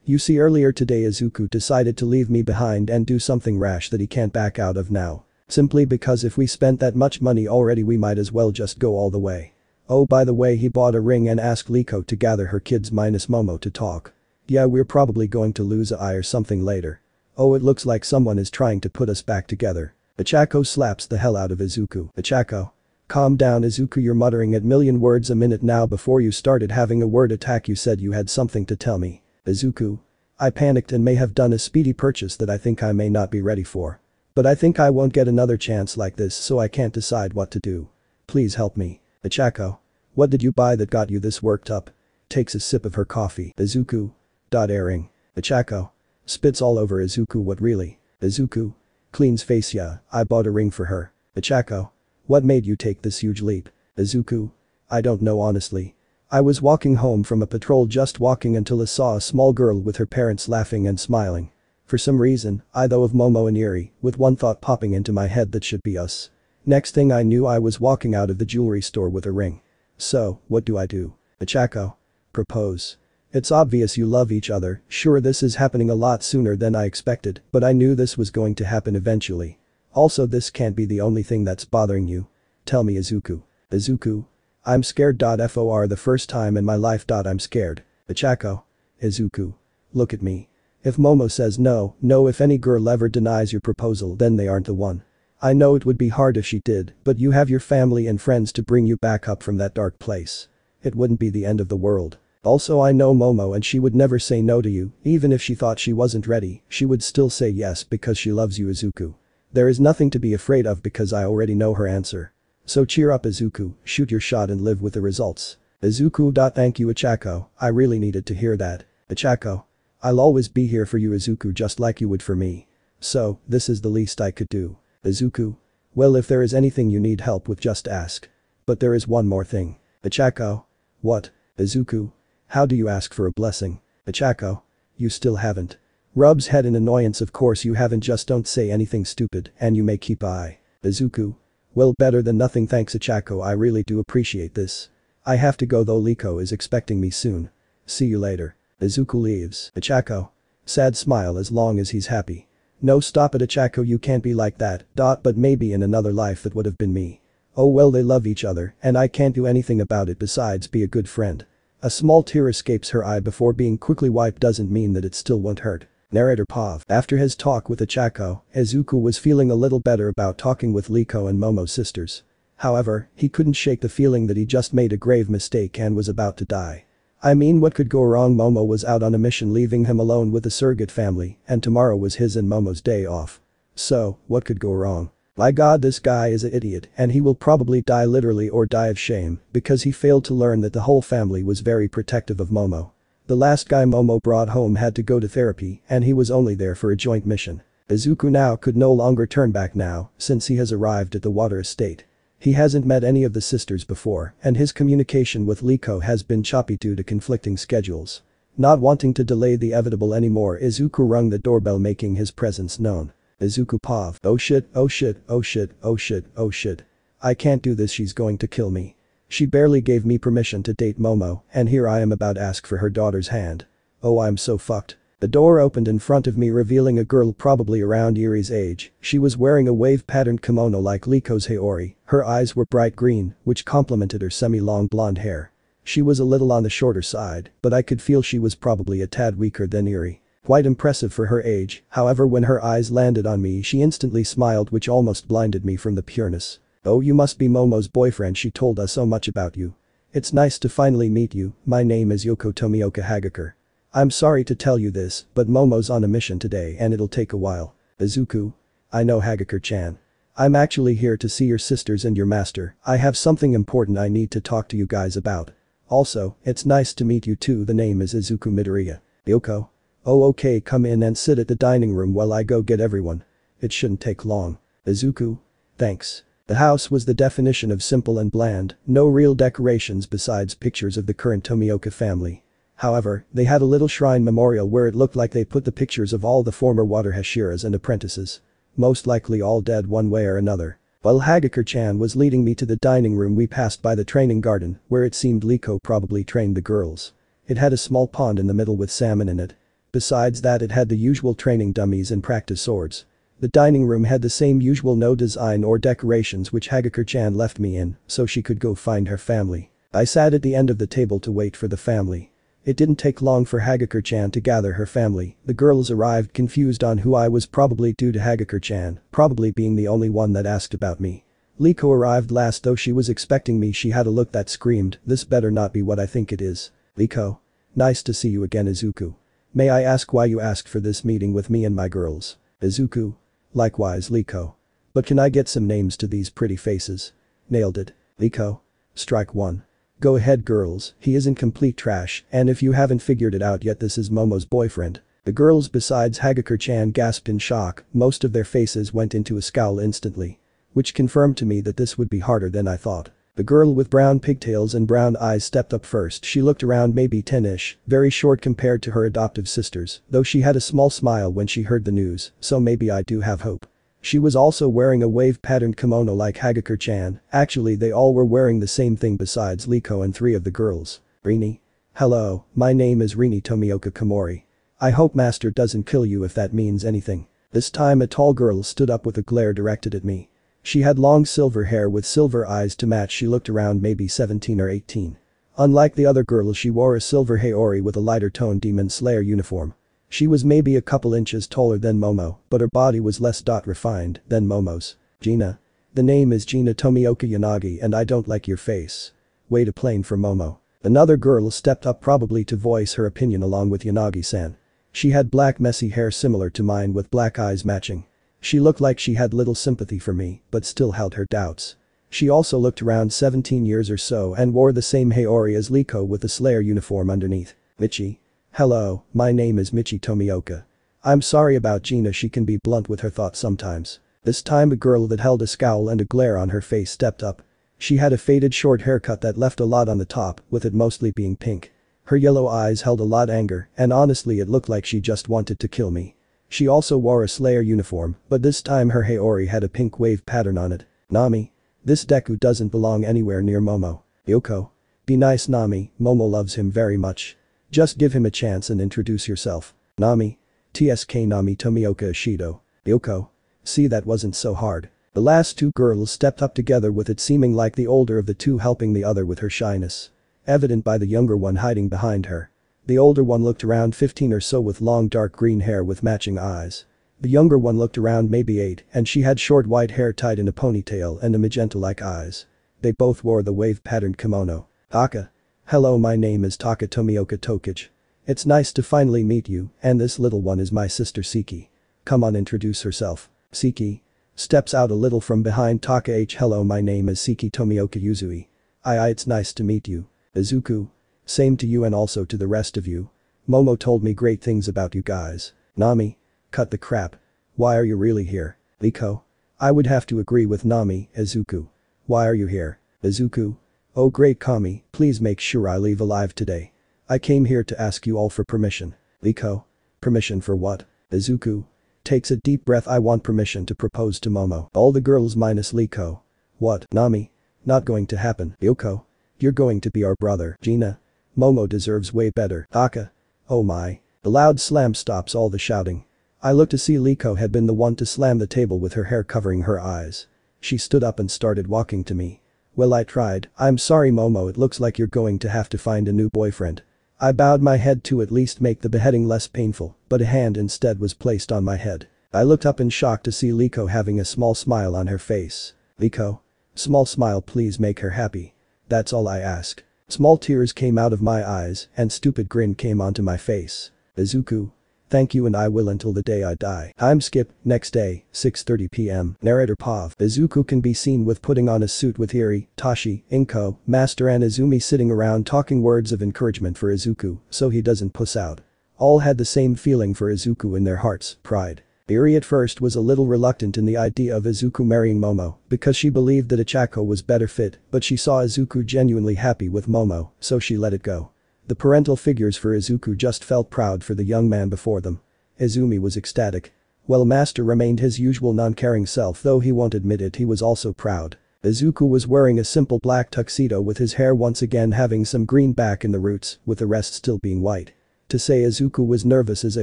You see earlier today Izuku decided to leave me behind and do something rash that he can't back out of now. Simply because if we spent that much money already we might as well just go all the way. Oh by the way he bought a ring and asked Liko to gather her kids minus Momo to talk. Yeah we're probably going to lose a eye or something later. Oh it looks like someone is trying to put us back together. Ochako slaps the hell out of Izuku. Ochako. Calm down Izuku you're muttering at million words a minute now before you started having a word attack you said you had something to tell me. Izuku. I panicked and may have done a speedy purchase that I think I may not be ready for. But I think I won't get another chance like this so I can't decide what to do. Please help me. Ochako. What did you buy that got you this worked up? Takes a sip of her coffee. Izuku. Dot airing. Ochako. Spits all over Izuku what really? Izuku. Cleans face yeah, I bought a ring for her. Ochako. What made you take this huge leap? Izuku. I don't know honestly. I was walking home from a patrol just walking until I saw a small girl with her parents laughing and smiling. For some reason, I thought of Momo and Eri, with one thought popping into my head that should be us. Next thing I knew I was walking out of the jewelry store with a ring. So, what do I do? Ochako. Propose. It's obvious you love each other, sure this is happening a lot sooner than I expected, but I knew this was going to happen eventually. Also this can't be the only thing that's bothering you. Tell me Izuku. Izuku. I'm scared. For the first time in my life. I'm scared. Ochako. Izuku. Look at me. If Momo says no, no if any girl ever denies your proposal then they aren't the one. I know it would be hard if she did, but you have your family and friends to bring you back up from that dark place. It wouldn't be the end of the world. Also I know Momo and she would never say no to you, even if she thought she wasn't ready, she would still say yes because she loves you Izuku. There is nothing to be afraid of because I already know her answer. So cheer up Izuku, shoot your shot and live with the results. Izuku. Thank you Ochako, I really needed to hear that. Ochako. I'll always be here for you Izuku just like you would for me. So, this is the least I could do. Izuku. Well if there is anything you need help with just ask. But there is one more thing. Ochako. What? Izuku. How do you ask for a blessing? Ochako. You still haven't. Rubs head in annoyance of course you haven't just don't say anything stupid and you may keep eye. Izuku. Well better than nothing thanks Ochako I really do appreciate this. I have to go though Liko is expecting me soon. See you later. Izuku leaves. Ochako. Sad smile as long as he's happy. No stop it Ochako you can't be like that, dot but maybe in another life that would have been me. Oh well they love each other and I can't do anything about it besides be a good friend. A small tear escapes her eye before being quickly wiped doesn't mean that it still won't hurt. Narrator Pav. After his talk with Ochako, Izuku was feeling a little better about talking with Liko and Momo's sisters. However, he couldn't shake the feeling that he just made a grave mistake and was about to die. I mean what could go wrong Momo was out on a mission leaving him alone with the surrogate family and tomorrow was his and Momo's day off. So, what could go wrong? My god this guy is an idiot and he will probably die literally or die of shame because he failed to learn that the whole family was very protective of Momo. The last guy Momo brought home had to go to therapy and he was only there for a joint mission. Izuku now could no longer turn back now since he has arrived at the water estate. He hasn't met any of the sisters before and his communication with Liko has been choppy due to conflicting schedules. Not wanting to delay the inevitable anymore Izuku rung the doorbell making his presence known. Izuku Pav. Oh shit, oh shit, oh shit, oh shit, oh shit. I can't do this she's going to kill me. She barely gave me permission to date Momo, and here I am about to ask for her daughter's hand. Oh I'm so fucked. The door opened in front of me revealing a girl probably around Yuri's age, she was wearing a wave-patterned kimono like Liko's Haori, her eyes were bright green, which complemented her semi-long blonde hair. She was a little on the shorter side, but I could feel she was probably a tad weaker than Yuri. Quite impressive for her age, however when her eyes landed on me she instantly smiled which almost blinded me from the pureness. Oh you must be Momo's boyfriend she told us so much about you. It's nice to finally meet you, my name is Yoko Tomioka Hagakure. I'm sorry to tell you this, but Momo's on a mission today and it'll take a while. Izuku. I know Hagakure-chan. I'm actually here to see your sisters and your master, I have something important I need to talk to you guys about. Also, it's nice to meet you too the name is Izuku Midoriya. Yoko. Oh okay come in and sit at the dining room while I go get everyone. It shouldn't take long. Izuku. Thanks. The house was the definition of simple and bland, no real decorations besides pictures of the current Tomioka family. However, they had a little shrine memorial where it looked like they put the pictures of all the former water Hashiras and apprentices. Most likely all dead one way or another. While Hagakure-chan was leading me to the dining room we passed by the training garden, where it seemed Liko probably trained the girls. It had a small pond in the middle with salmon in it. Besides that it had the usual training dummies and practice swords. The dining room had the same usual no design or decorations which Hagakure-chan left me in, so she could go find her family. I sat at the end of the table to wait for the family. It didn't take long for Hagakure-chan to gather her family, the girls arrived confused on who I was probably due to Hagakure-chan, probably being the only one that asked about me. Liko arrived last though she was expecting me she had a look that screamed, this better not be what I think it is. Liko. Nice to see you again Izuku. May I ask why you asked for this meeting with me and my girls? Izuku. Likewise Liko. But can I get some names to these pretty faces? Nailed it. Liko. Strike 1. Go ahead girls, he isn't complete trash and if you haven't figured it out yet this is Momo's boyfriend. The girls besides Hagakure-chan gasped in shock, most of their faces went into a scowl instantly. Which confirmed to me that this would be harder than I thought. The girl with brown pigtails and brown eyes stepped up first she looked around maybe 10ish, very short compared to her adoptive sisters, though she had a small smile when she heard the news, so maybe I do have hope. She was also wearing a wave-patterned kimono like Hagakure-chan, actually they all were wearing the same thing besides Liko and three of the girls. Rini. Hello, my name is Rini Tomioka Komori. I hope master doesn't kill you if that means anything. This time a tall girl stood up with a glare directed at me. She had long silver hair with silver eyes to match she looked around maybe 17 or 18. Unlike the other girls she wore a silver Haori with a lighter tone Demon Slayer uniform. She was maybe a couple inches taller than Momo, but her body was less dot refined than Momo's. Gina. The name is Gina Tomioka Yanagi and I don't like your face. Way to plane for Momo. Another girl stepped up probably to voice her opinion along with Yanagi-san. She had black messy hair similar to mine with black eyes matching. She looked like she had little sympathy for me, but still held her doubts. She also looked around 17 years or so and wore the same Haori as Liko with the Slayer uniform underneath. Michi. Hello, my name is Michi Tomioka. I'm sorry about Gina she can be blunt with her thoughts sometimes. This time a girl that held a scowl and a glare on her face stepped up. She had a faded short haircut that left a lot on the top, with it mostly being pink. Her yellow eyes held a lot anger, and honestly it looked like she just wanted to kill me. She also wore a Slayer uniform, but this time her Haori had a pink wave pattern on it. Nami. This Deku doesn't belong anywhere near Momo. Yoko. Be nice Nami, Momo loves him very much. Just give him a chance and introduce yourself. Nami. TSK Nami Tomioka Ishido. Yoko. See that wasn't so hard. The last two girls stepped up together with it seeming like the older of the two helping the other with her shyness. Evident by the younger one hiding behind her. The older one looked around 15 or so with long dark green hair with matching eyes. The younger one looked around maybe 8 and she had short white hair tied in a ponytail and a magenta-like eyes. They both wore the wave-patterned kimono. Taka. Hello my name is Taka Tomioka Tokage. It's nice to finally meet you, and this little one is my sister Siki. Come on introduce herself. Siki. Steps out a little from behind Taka H. Hello my name is Siki Tomioka Yuzui. I I it's nice to meet you. Izuku. Same to you and also to the rest of you. Momo told me great things about you guys. Nami. Cut the crap. Why are you really here? Liko. I would have to agree with Nami, Izuku. Why are you here? Izuku. Oh great Kami, please make sure I leave alive today. I came here to ask you all for permission. Liko. Permission for what? Izuku. Takes a deep breath I want permission to propose to Momo. All the girls minus Liko. What? Nami. Not going to happen. Yoko. You're going to be our brother. Gina. Momo deserves way better. Taka. Oh my. The loud slam stops all the shouting. I look to see Liko had been the one to slam the table with her hair covering her eyes. She stood up and started walking to me. Well I tried, I'm sorry Momo it looks like you're going to have to find a new boyfriend. I bowed my head to at least make the beheading less painful, but a hand instead was placed on my head. I looked up in shock to see Liko having a small smile on her face. Liko? Small smile please make her happy. That's all I ask. Small tears came out of my eyes and stupid grin came onto my face. Izuku, Thank you and I will until the day I die. I'm Skip, next day, 6.30 pm. Narrator Pav. Izuku can be seen with putting on a suit with Eri, Toshi, Inko, Master and Izumi sitting around talking words of encouragement for Izuku so he doesn't puss out. All had the same feeling for Izuku in their hearts, pride. Eri at first was a little reluctant in the idea of Izuku marrying Momo because she believed that Ochako was better fit but she saw Izuku genuinely happy with Momo so she let it go. The parental figures for Izuku just felt proud for the young man before them. Izumi was ecstatic. While Master remained his usual non-caring self though he won't admit it he was also proud. Izuku was wearing a simple black tuxedo with his hair once again having some green back in the roots, with the rest still being white. To say Izuku was nervous is an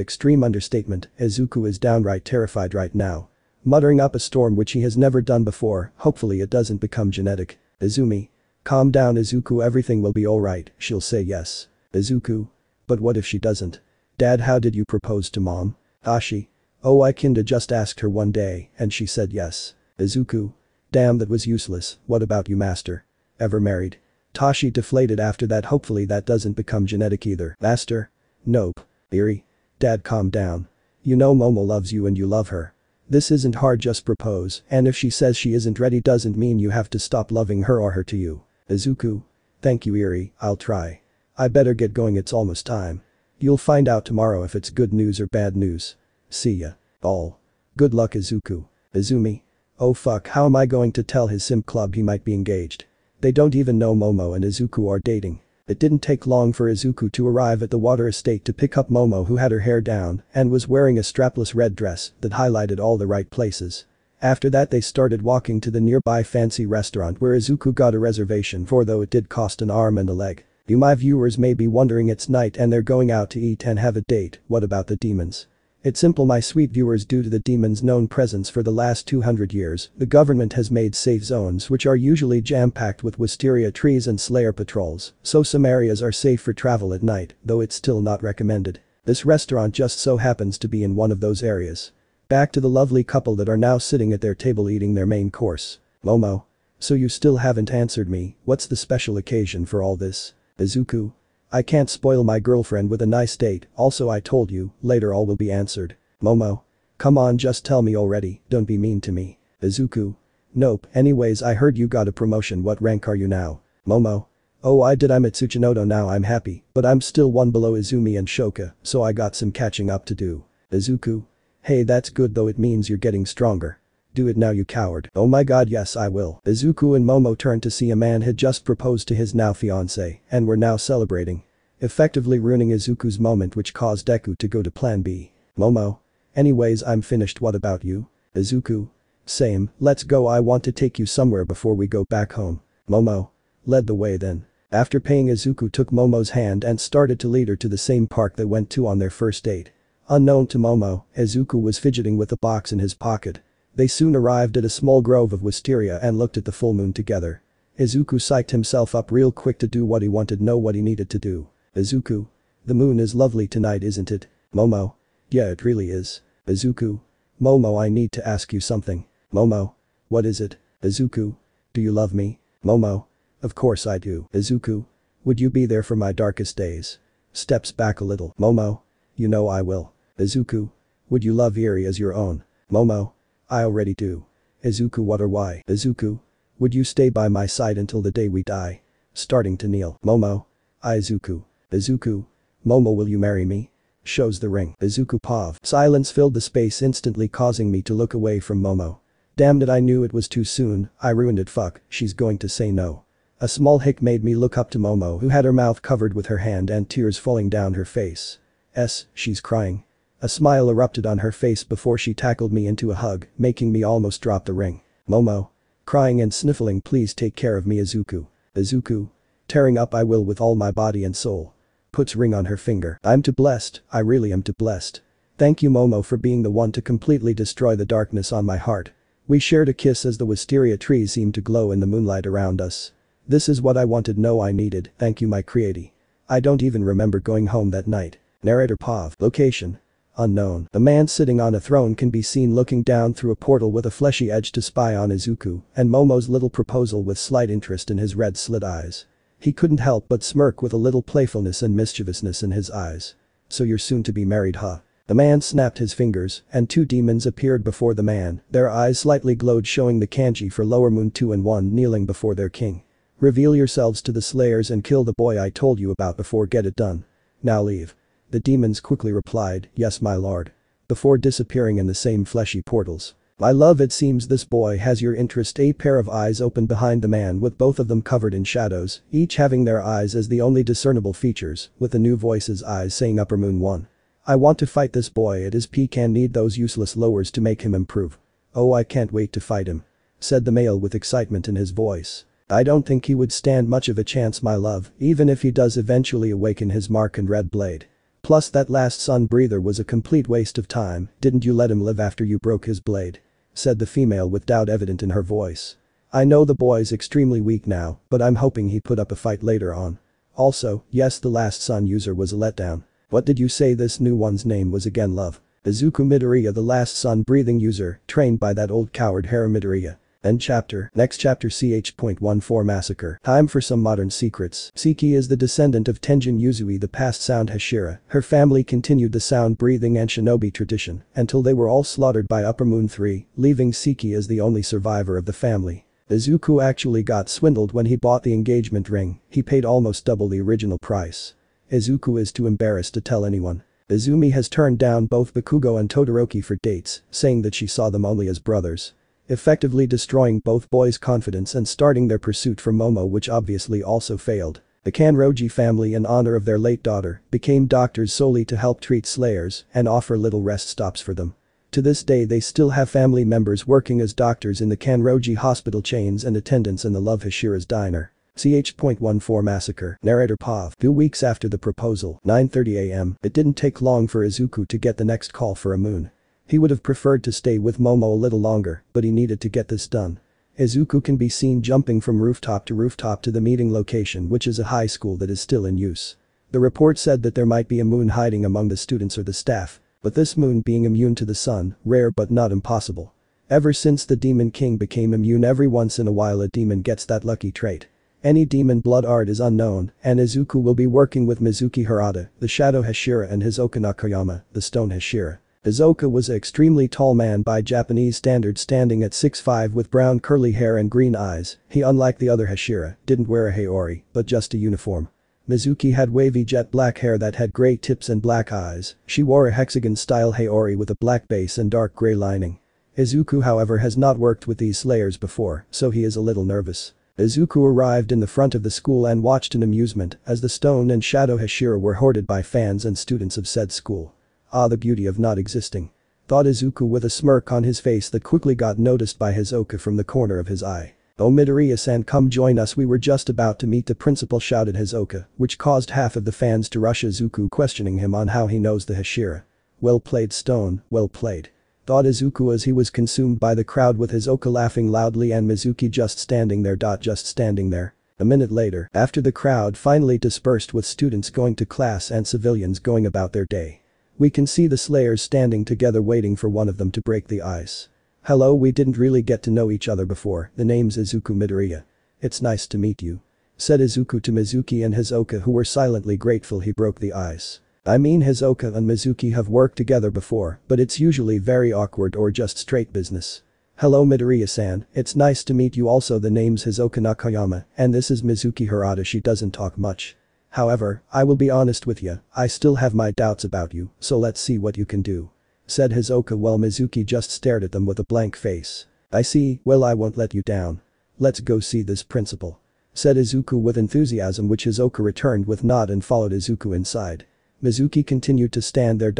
extreme understatement, Izuku is downright terrified right now. Muttering up a storm which he has never done before, hopefully it doesn't become genetic. Izumi. Calm down Izuku everything will be alright, she'll say yes. Izuku. But what if she doesn't? Dad how did you propose to mom? Toshi. Oh I kinda just asked her one day and she said yes. Izuku. Damn that was useless, what about you master? Ever married? Toshi deflated after that hopefully that doesn't become genetic either. Master? Nope. Eri. Dad calm down. You know Momo loves you and you love her. This isn't hard just propose and if she says she isn't ready doesn't mean you have to stop loving her or her to you. Izuku. Thank you Eri, I'll try. I better get going it's almost time. You'll find out tomorrow if it's good news or bad news. See ya. All. Good luck Izuku. Izumi. Oh fuck how am I going to tell his sim club he might be engaged. They don't even know Momo and Izuku are dating. It didn't take long for Izuku to arrive at the water estate to pick up Momo who had her hair down and was wearing a strapless red dress that highlighted all the right places. After that they started walking to the nearby fancy restaurant where Izuku got a reservation for though it did cost an arm and a leg. You my viewers may be wondering it's night and they're going out to eat and have a date, what about the demons? It's simple my sweet viewers due to the demon's known presence for the last 200 years, the government has made safe zones which are usually jam-packed with wisteria trees and slayer patrols, so some areas are safe for travel at night, though it's still not recommended. This restaurant just so happens to be in one of those areas. Back to the lovely couple that are now sitting at their table eating their main course. Momo. So you still haven't answered me, what's the special occasion for all this? Izuku. I can't spoil my girlfriend with a nice date, also I told you, later all will be answered. Momo. Come on just tell me already, don't be mean to me. Izuku. Nope, anyways I heard you got a promotion what rank are you now? Momo. Oh I did I'm at Tsuchinoto now I'm happy, but I'm still one below Izumi and Shoka, so I got some catching up to do. Izuku. Hey that's good though it means you're getting stronger. Do it now you coward. Oh my god yes I will. Izuku and Momo turned to see a man had just proposed to his now fiancé and were now celebrating. Effectively ruining Izuku's moment which caused Deku to go to plan B. Momo. Anyways I'm finished what about you? Izuku. Same, let's go I want to take you somewhere before we go back home. Momo. Led the way then. After paying Izuku took Momo's hand and started to lead her to the same park they went to on their first date. Unknown to Momo, Izuku was fidgeting with a box in his pocket. They soon arrived at a small grove of wisteria and looked at the full moon together. Izuku psyched himself up real quick to do what he wanted know what he needed to do. Izuku. The moon is lovely tonight isn't it? Momo. Yeah it really is. Izuku. Momo I need to ask you something. Momo. What is it? Izuku. Do you love me? Momo. Of course I do. Izuku. Would you be there for my darkest days? Steps back a little. Momo. You know I will. Izuku. Would you love Eri as your own? Momo. I already do. Izuku what or why? Izuku. Would you stay by my side until the day we die? Starting to kneel. Momo. Izuku. Izuku. Momo will you marry me? Shows the ring. Izuku Pav. Silence filled the space instantly causing me to look away from Momo. Damn it I knew it was too soon, I ruined it fuck, she's going to say no. A small hick made me look up to Momo who had her mouth covered with her hand and tears falling down her face. S, she's crying. A smile erupted on her face before she tackled me into a hug, making me almost drop the ring. Momo. Crying and sniffling please take care of me Izuku. Izuku. Tearing up I will with all my body and soul. Puts ring on her finger. I'm too blessed, I really am too blessed. Thank you Momo for being the one to completely destroy the darkness on my heart. We shared a kiss as the wisteria trees seemed to glow in the moonlight around us. This is what I wanted no I needed, thank you my creaty. I don't even remember going home that night. Narrator Pav. Location. Unknown. The man sitting on a throne can be seen looking down through a portal with a fleshy edge to spy on Izuku and Momo's little proposal with slight interest in his red slit eyes. He couldn't help but smirk with a little playfulness and mischievousness in his eyes. So you're soon to be married huh? The man snapped his fingers and two demons appeared before the man, their eyes slightly glowed showing the kanji for lower moon 2 and 1 kneeling before their king. Reveal yourselves to the slayers and kill the boy I told you about before get it done. Now leave. The demons quickly replied, yes my lord. Before disappearing in the same fleshy portals. My love it seems this boy has your interest a pair of eyes opened behind the man with both of them covered in shadows, each having their eyes as the only discernible features, with the new voice's eyes saying upper moon 1. I want to fight this boy at his peak and need those useless lowers to make him improve. Oh I can't wait to fight him. Said the male with excitement in his voice. I don't think he would stand much of a chance my love, even if he does eventually awaken his mark and red blade. Plus that last sun breather was a complete waste of time, didn't you let him live after you broke his blade? Said the female with doubt evident in her voice. I know the boy's extremely weak now, but I'm hoping he put up a fight later on. Also, yes the last sun user was a letdown. What did you say this new one's name was again love? Izuku Midoriya the last sun breathing user, trained by that old coward Hara Midoriya. End chapter. Next chapter CH.14 Massacre. Time for some modern secrets. Siki is the descendant of Tengen Uzui the past sound Hashira. Her family continued the sound breathing and shinobi tradition until they were all slaughtered by Upper Moon 3, leaving Siki as the only survivor of the family. Izuku actually got swindled when he bought the engagement ring, he paid almost double the original price. Izuku is too embarrassed to tell anyone. Izumi has turned down both Bakugo and Todoroki for dates, saying that she saw them only as brothers effectively destroying both boys' confidence and starting their pursuit for Momo which obviously also failed. The Kanroji family in honor of their late daughter became doctors solely to help treat slayers and offer little rest stops for them. To this day they still have family members working as doctors in the Kanroji hospital chains and attendants in the Love Hashira's diner. CH.14 Massacre, narrator Pav. Two weeks after the proposal, 9.30 am, it didn't take long for Izuku to get the next call for a moon. He would have preferred to stay with Momo a little longer, but he needed to get this done. Izuku can be seen jumping from rooftop to rooftop to the meeting location which is a high school that is still in use. The report said that there might be a moon hiding among the students or the staff, but this moon being immune to the sun, rare but not impossible. Ever since the Demon King became immune every once in a while a demon gets that lucky trait. Any demon blood art is unknown, and Izuku will be working with Mizuki Harada, the Shadow Hashira and Hisoka Nakayama, the Stone Hashira. Hisoka was an extremely tall man by Japanese standards standing at 6'5 with brown curly hair and green eyes, he unlike the other Hashira, didn't wear a haori, but just a uniform. Mizuki had wavy jet black hair that had grey tips and black eyes, she wore a hexagon-style haori with a black base and dark grey lining. Izuku however has not worked with these slayers before, so he is a little nervous. Izuku arrived in the front of the school and watched in amusement as the stone and shadow Hashira were hoarded by fans and students of said school. Ah the beauty of not existing. Thought Izuku with a smirk on his face that quickly got noticed by Hisoka from the corner of his eye. Oh Midoriya-san come join us we were just about to meet the principal shouted Hisoka, which caused half of the fans to rush Izuku questioning him on how he knows the Hashira. Well played Stone, well played thought Izuku as he was consumed by the crowd with Hisoka laughing loudly and Mizuki just standing there. Just standing there. A minute later, after the crowd finally dispersed with students going to class and civilians going about their day. We can see the slayers standing together waiting for one of them to break the ice. Hello we didn't really get to know each other before, the name's Izuku Midoriya. It's nice to meet you. Said Izuku to Mizuki and Hisoka who were silently grateful he broke the ice. I mean Hisoka and Mizuki have worked together before, but it's usually very awkward or just straight business. Hello Midoriya-san, it's nice to meet you also the name's Hisoka Nakayama, and this is Mizuki Harada she doesn't talk much. However, I will be honest with you, I still have my doubts about you, so let's see what you can do. Said Hisoka while Mizuki just stared at them with a blank face. I see, well I won't let you down. Let's go see this principal. Said Izuku with enthusiasm which Hisoka returned with nod and followed Izuku inside. Mizuki continued to stand there.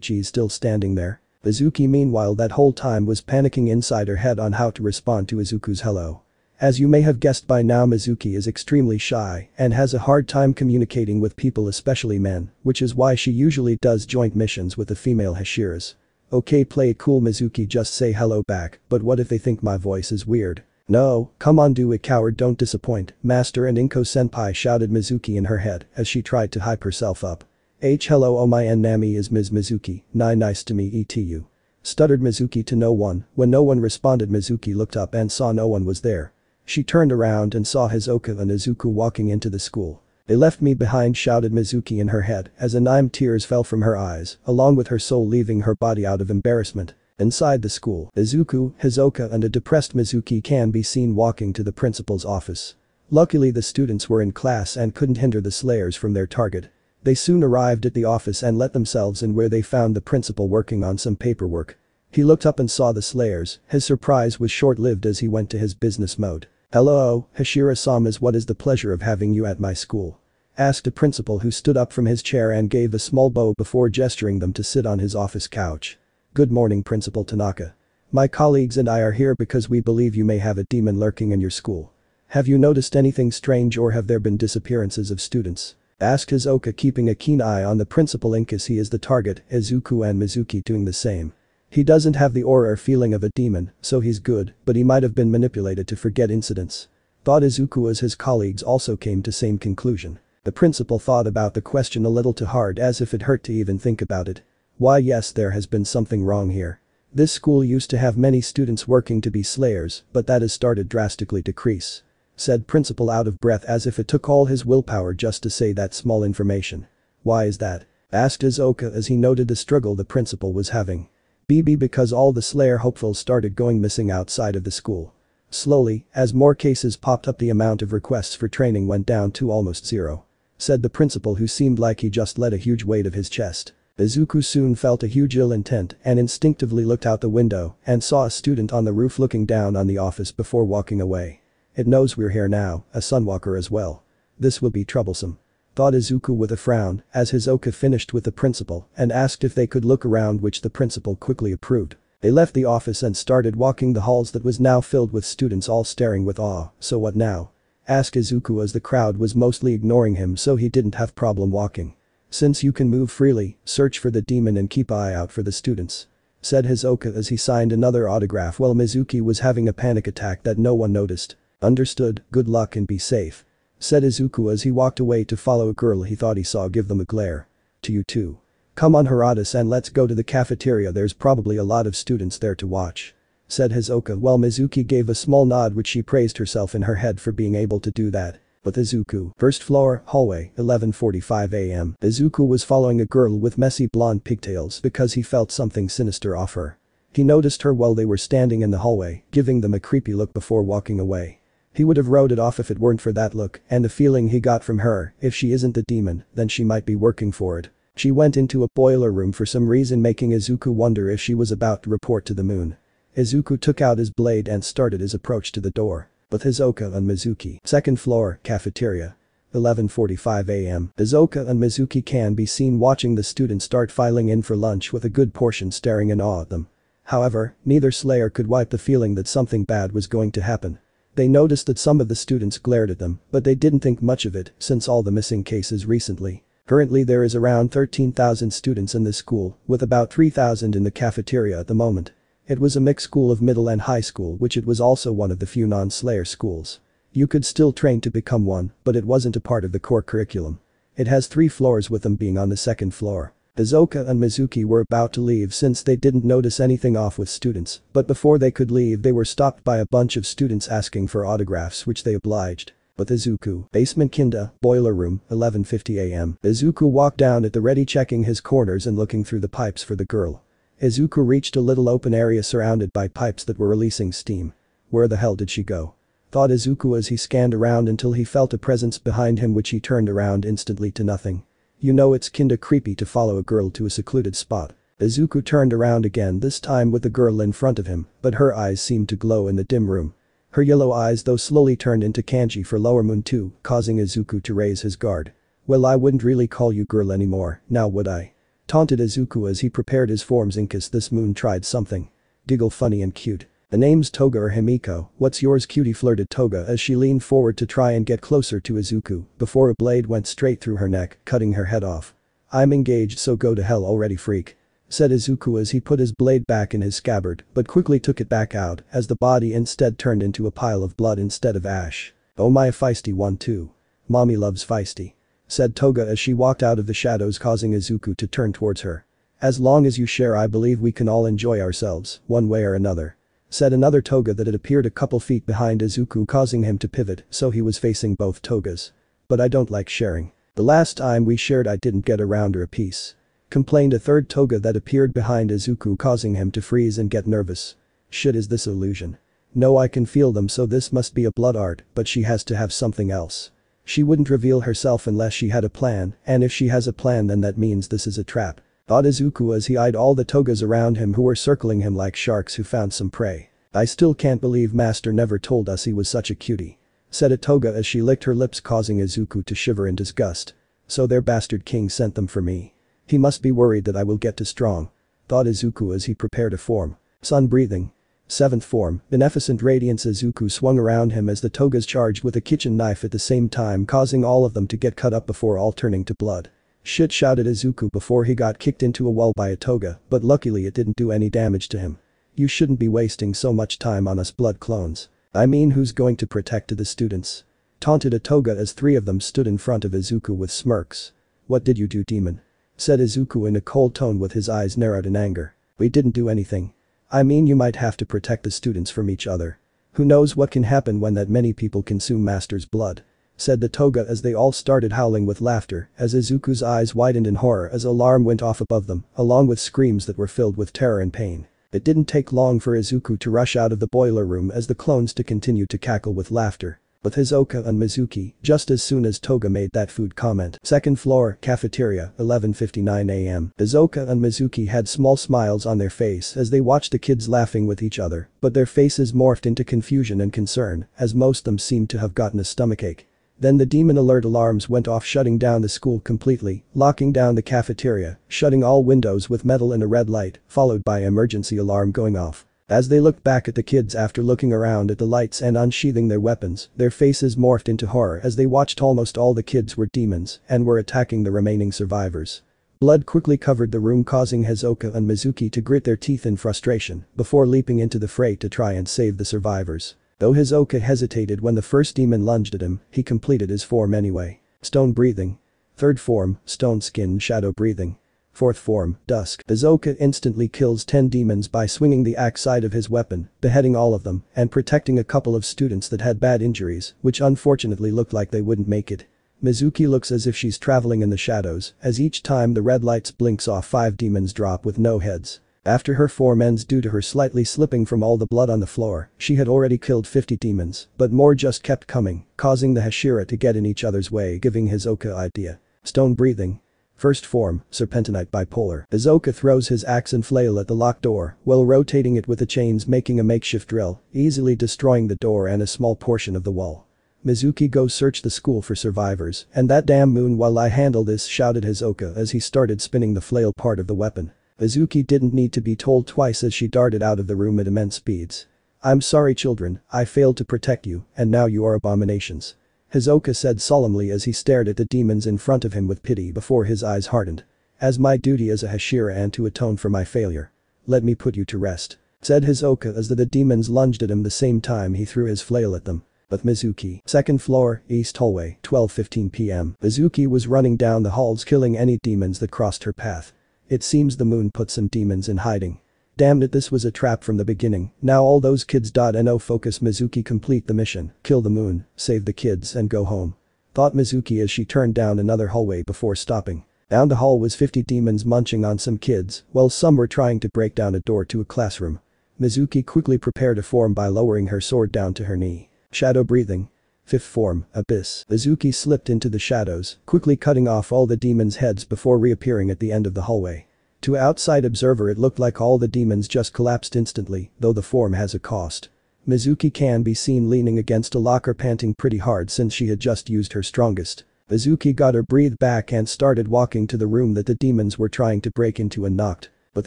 She still standing there. Mizuki meanwhile that whole time was panicking inside her head on how to respond to Izuku's hello. As you may have guessed by now Mizuki is extremely shy and has a hard time communicating with people especially men, which is why she usually does joint missions with the female Hashiras. Okay play cool Mizuki just say hello back, but what if they think my voice is weird? No, come on do it coward don't disappoint, master and Inko senpai shouted Mizuki in her head as she tried to hype herself up. H hello oh my n Nami is Ms. Mizuki, Ni nice to meet you. Stuttered Mizuki to no one, when no one responded Mizuki looked up and saw no one was there. She turned around and saw Hisoka and Izuku walking into the school. They left me behind shouted Mizuki in her head as a tears fell from her eyes, along with her soul leaving her body out of embarrassment. Inside the school, Izuku, Hisoka and a depressed Mizuki can be seen walking to the principal's office. Luckily the students were in class and couldn't hinder the slayers from their target. They soon arrived at the office and let themselves in where they found the principal working on some paperwork. He looked up and saw the slayers, his surprise was short-lived as he went to his business mode. Hello, Hashira-samas what is the pleasure of having you at my school? Asked a principal who stood up from his chair and gave a small bow before gesturing them to sit on his office couch. Good morning Principal Tanaka. My colleagues and I are here because we believe you may have a demon lurking in your school. Have you noticed anything strange or have there been disappearances of students? Asked Hisoka keeping a keen eye on the principal in case he is the target, Izuku and Mizuki doing the same. He doesn't have the aura or feeling of a demon, so he's good, but he might have been manipulated to forget incidents. Thought Izuku as his colleagues also came to same conclusion. The principal thought about the question a little too hard as if it hurt to even think about it. Why yes there has been something wrong here. This school used to have many students working to be slayers, but that has started drastically decrease said principal out of breath as if it took all his willpower just to say that small information. Why is that? Asked Izuku as he noted the struggle the principal was having. BB because all the Slayer hopefuls started going missing outside of the school. Slowly, as more cases popped up the amount of requests for training went down to almost zero. Said the principal who seemed like he just let a huge weight of his chest. Izuku soon felt a huge ill intent and instinctively looked out the window and saw a student on the roof looking down on the office before walking away. It knows we're here now, a sunwalker as well. This will be troublesome. Thought Izuku with a frown, as Hisoka finished with the principal and asked if they could look around which the principal quickly approved. They left the office and started walking the halls that was now filled with students all staring with awe, so what now? Asked Izuku as the crowd was mostly ignoring him so he didn't have problem walking. Since you can move freely, search for the demon and keep eye out for the students. Said Hisoka as he signed another autograph while Mizuki was having a panic attack that no one noticed. Understood, good luck and be safe. Said Izuku as he walked away to follow a girl he thought he saw give them a glare. To you too. Come on Harada-san let's go to the cafeteria there's probably a lot of students there to watch. Said Hisoka while Mizuki gave a small nod which she praised herself in her head for being able to do that. But Izuku, first floor, hallway, 11.45 am. Izuku was following a girl with messy blonde pigtails because he felt something sinister off her. He noticed her while they were standing in the hallway, giving them a creepy look before walking away. He would have wrote it off if it weren't for that look and the feeling he got from her, if she isn't the demon, then she might be working for it. She went into a boiler room for some reason making Izuku wonder if she was about to report to the moon. Izuku took out his blade and started his approach to the door. With Hisoka and Mizuki. Second floor, cafeteria. 11.45 am. Hisoka and Mizuki can be seen watching the students start filing in for lunch with a good portion staring in awe at them. However, neither Slayer could wipe the feeling that something bad was going to happen. They noticed that some of the students glared at them, but they didn't think much of it since all the missing cases recently. Currently there is around 13,000 students in this school, with about 3,000 in the cafeteria at the moment. It was a mixed school of middle and high school which it was also one of the few non-Slayer schools. You could still train to become one, but it wasn't a part of the core curriculum. It has three floors with them being on the second floor. Hisoka and Mizuki were about to leave since they didn't notice anything off with students, but before they could leave they were stopped by a bunch of students asking for autographs which they obliged. With Izuku, basement kinda, boiler room, 11.50 am. Izuku walked down at the ready checking his corners and looking through the pipes for the girl. Izuku reached a little open area surrounded by pipes that were releasing steam. Where the hell did she go? Thought Izuku as he scanned around until he felt a presence behind him which he turned around instantly to nothing. You know it's kinda creepy to follow a girl to a secluded spot. Izuku turned around again this time with the girl in front of him, but her eyes seemed to glow in the dim room. Her yellow eyes though slowly turned into kanji for lower moon too, causing Izuku to raise his guard. Well I wouldn't really call you girl anymore, now would I? Taunted Izuku as he prepared his forms in case this moon tried something. Giggle funny and cute. The name's Toga or Himiko, what's yours cutie flirted Toga as she leaned forward to try and get closer to Izuku before a blade went straight through her neck, cutting her head off. I'm engaged so go to hell already freak. Said Izuku as he put his blade back in his scabbard but quickly took it back out as the body instead turned into a pile of blood instead of ash. Oh my feisty one too. Mommy loves feisty said Toga as she walked out of the shadows causing Izuku to turn towards her. As long as you share I believe we can all enjoy ourselves, one way or another. Said another Toga that had appeared a couple feet behind Izuku causing him to pivot so he was facing both Togas. But I don't like sharing. The last time we shared I didn't get around or a piece. Complained a third Toga that appeared behind Izuku causing him to freeze and get nervous. Shit is this illusion? No I can feel them so this must be a blood art but she has to have something else. She wouldn't reveal herself unless she had a plan, and if she has a plan then that means this is a trap. Thought Izuku as he eyed all the togas around him who were circling him like sharks who found some prey. I still can't believe master never told us he was such a cutie. Said a toga as she licked her lips causing Izuku to shiver in disgust. So their bastard king sent them for me. He must be worried that I will get too strong. Thought Izuku as he prepared a form. Sun breathing, Seventh form, beneficent radiance Izuku swung around him as the togas charged with a kitchen knife at the same time causing all of them to get cut up before all turning to blood. Shit shouted Izuku before he got kicked into a wall by a toga, but luckily it didn't do any damage to him. You shouldn't be wasting so much time on us blood clones. I mean who's going to protect the students? Taunted a toga as three of them stood in front of Izuku with smirks. What did you do demon? Said Izuku in a cold tone with his eyes narrowed in anger. We didn't do anything. I mean you might have to protect the students from each other. Who knows what can happen when that many people consume master's blood. Said the toga as they all started howling with laughter as Izuku's eyes widened in horror as alarm went off above them, along with screams that were filled with terror and pain. It didn't take long for Izuku to rush out of the boiler room as the clones to continue to cackle with laughter with Hisoka and Mizuki just as soon as Toga made that food comment. Second floor, cafeteria, 11.59 am. Hisoka and Mizuki had small smiles on their face as they watched the kids laughing with each other, but their faces morphed into confusion and concern as most of them seemed to have gotten a stomachache. Then the demon alert alarms went off shutting down the school completely, locking down the cafeteria, shutting all windows with metal and a red light, followed by emergency alarm going off. As they looked back at the kids after looking around at the lights and unsheathing their weapons, their faces morphed into horror as they watched almost all the kids were demons and were attacking the remaining survivors. Blood quickly covered the room causing Hisoka and Mizuki to grit their teeth in frustration before leaping into the fray to try and save the survivors. Though Hisoka hesitated when the first demon lunged at him, he completed his form anyway. Stone breathing. Third form, stone skin shadow breathing. Fourth form, Dusk. Hisoka instantly kills 10 demons by swinging the axe side of his weapon, beheading all of them, and protecting a couple of students that had bad injuries, which unfortunately looked like they wouldn't make it. Mizuki looks as if she's traveling in the shadows, as each time the red lights blinks off five demons drop with no heads. After her form ends due to her slightly slipping from all the blood on the floor, she had already killed 50 demons, but more just kept coming, causing the Hashira to get in each other's way giving Hisoka idea. Stone breathing. First form, Serpentinite Bipolar. Hisoka throws his axe and flail at the locked door, while rotating it with the chains making a makeshift drill, easily destroying the door and a small portion of the wall. Mizuki goes search the school for survivors, and that damn moon while I handle this shouted Hisoka as he started spinning the flail part of the weapon. Mizuki didn't need to be told twice as she darted out of the room at immense speeds. I'm sorry children, I failed to protect you, and now you are abominations. Hisoka said solemnly as he stared at the demons in front of him with pity before his eyes hardened. As my duty as a Hashira and to atone for my failure. Let me put you to rest. Said Hisoka as the, the demons lunged at him the same time he threw his flail at them. But Mizuki. Second floor, east hallway, 12.15 pm. Mizuki was running down the halls killing any demons that crossed her path. It seems the moon put some demons in hiding. Damn it this was a trap from the beginning, now all those kids. No focus Mizuki complete the mission, kill the moon, save the kids and go home. Thought Mizuki as she turned down another hallway before stopping. Down the hall was 50 demons munching on some kids, while some were trying to break down a door to a classroom. Mizuki quickly prepared a form by lowering her sword down to her knee. Shadow breathing. Fifth form, Abyss. Mizuki slipped into the shadows, quickly cutting off all the demons' heads before reappearing at the end of the hallway. To outside observer it looked like all the demons just collapsed instantly, though the form has a cost. Mizuki can be seen leaning against a locker panting pretty hard since she had just used her strongest. Mizuki got her breathe back and started walking to the room that the demons were trying to break into and knocked with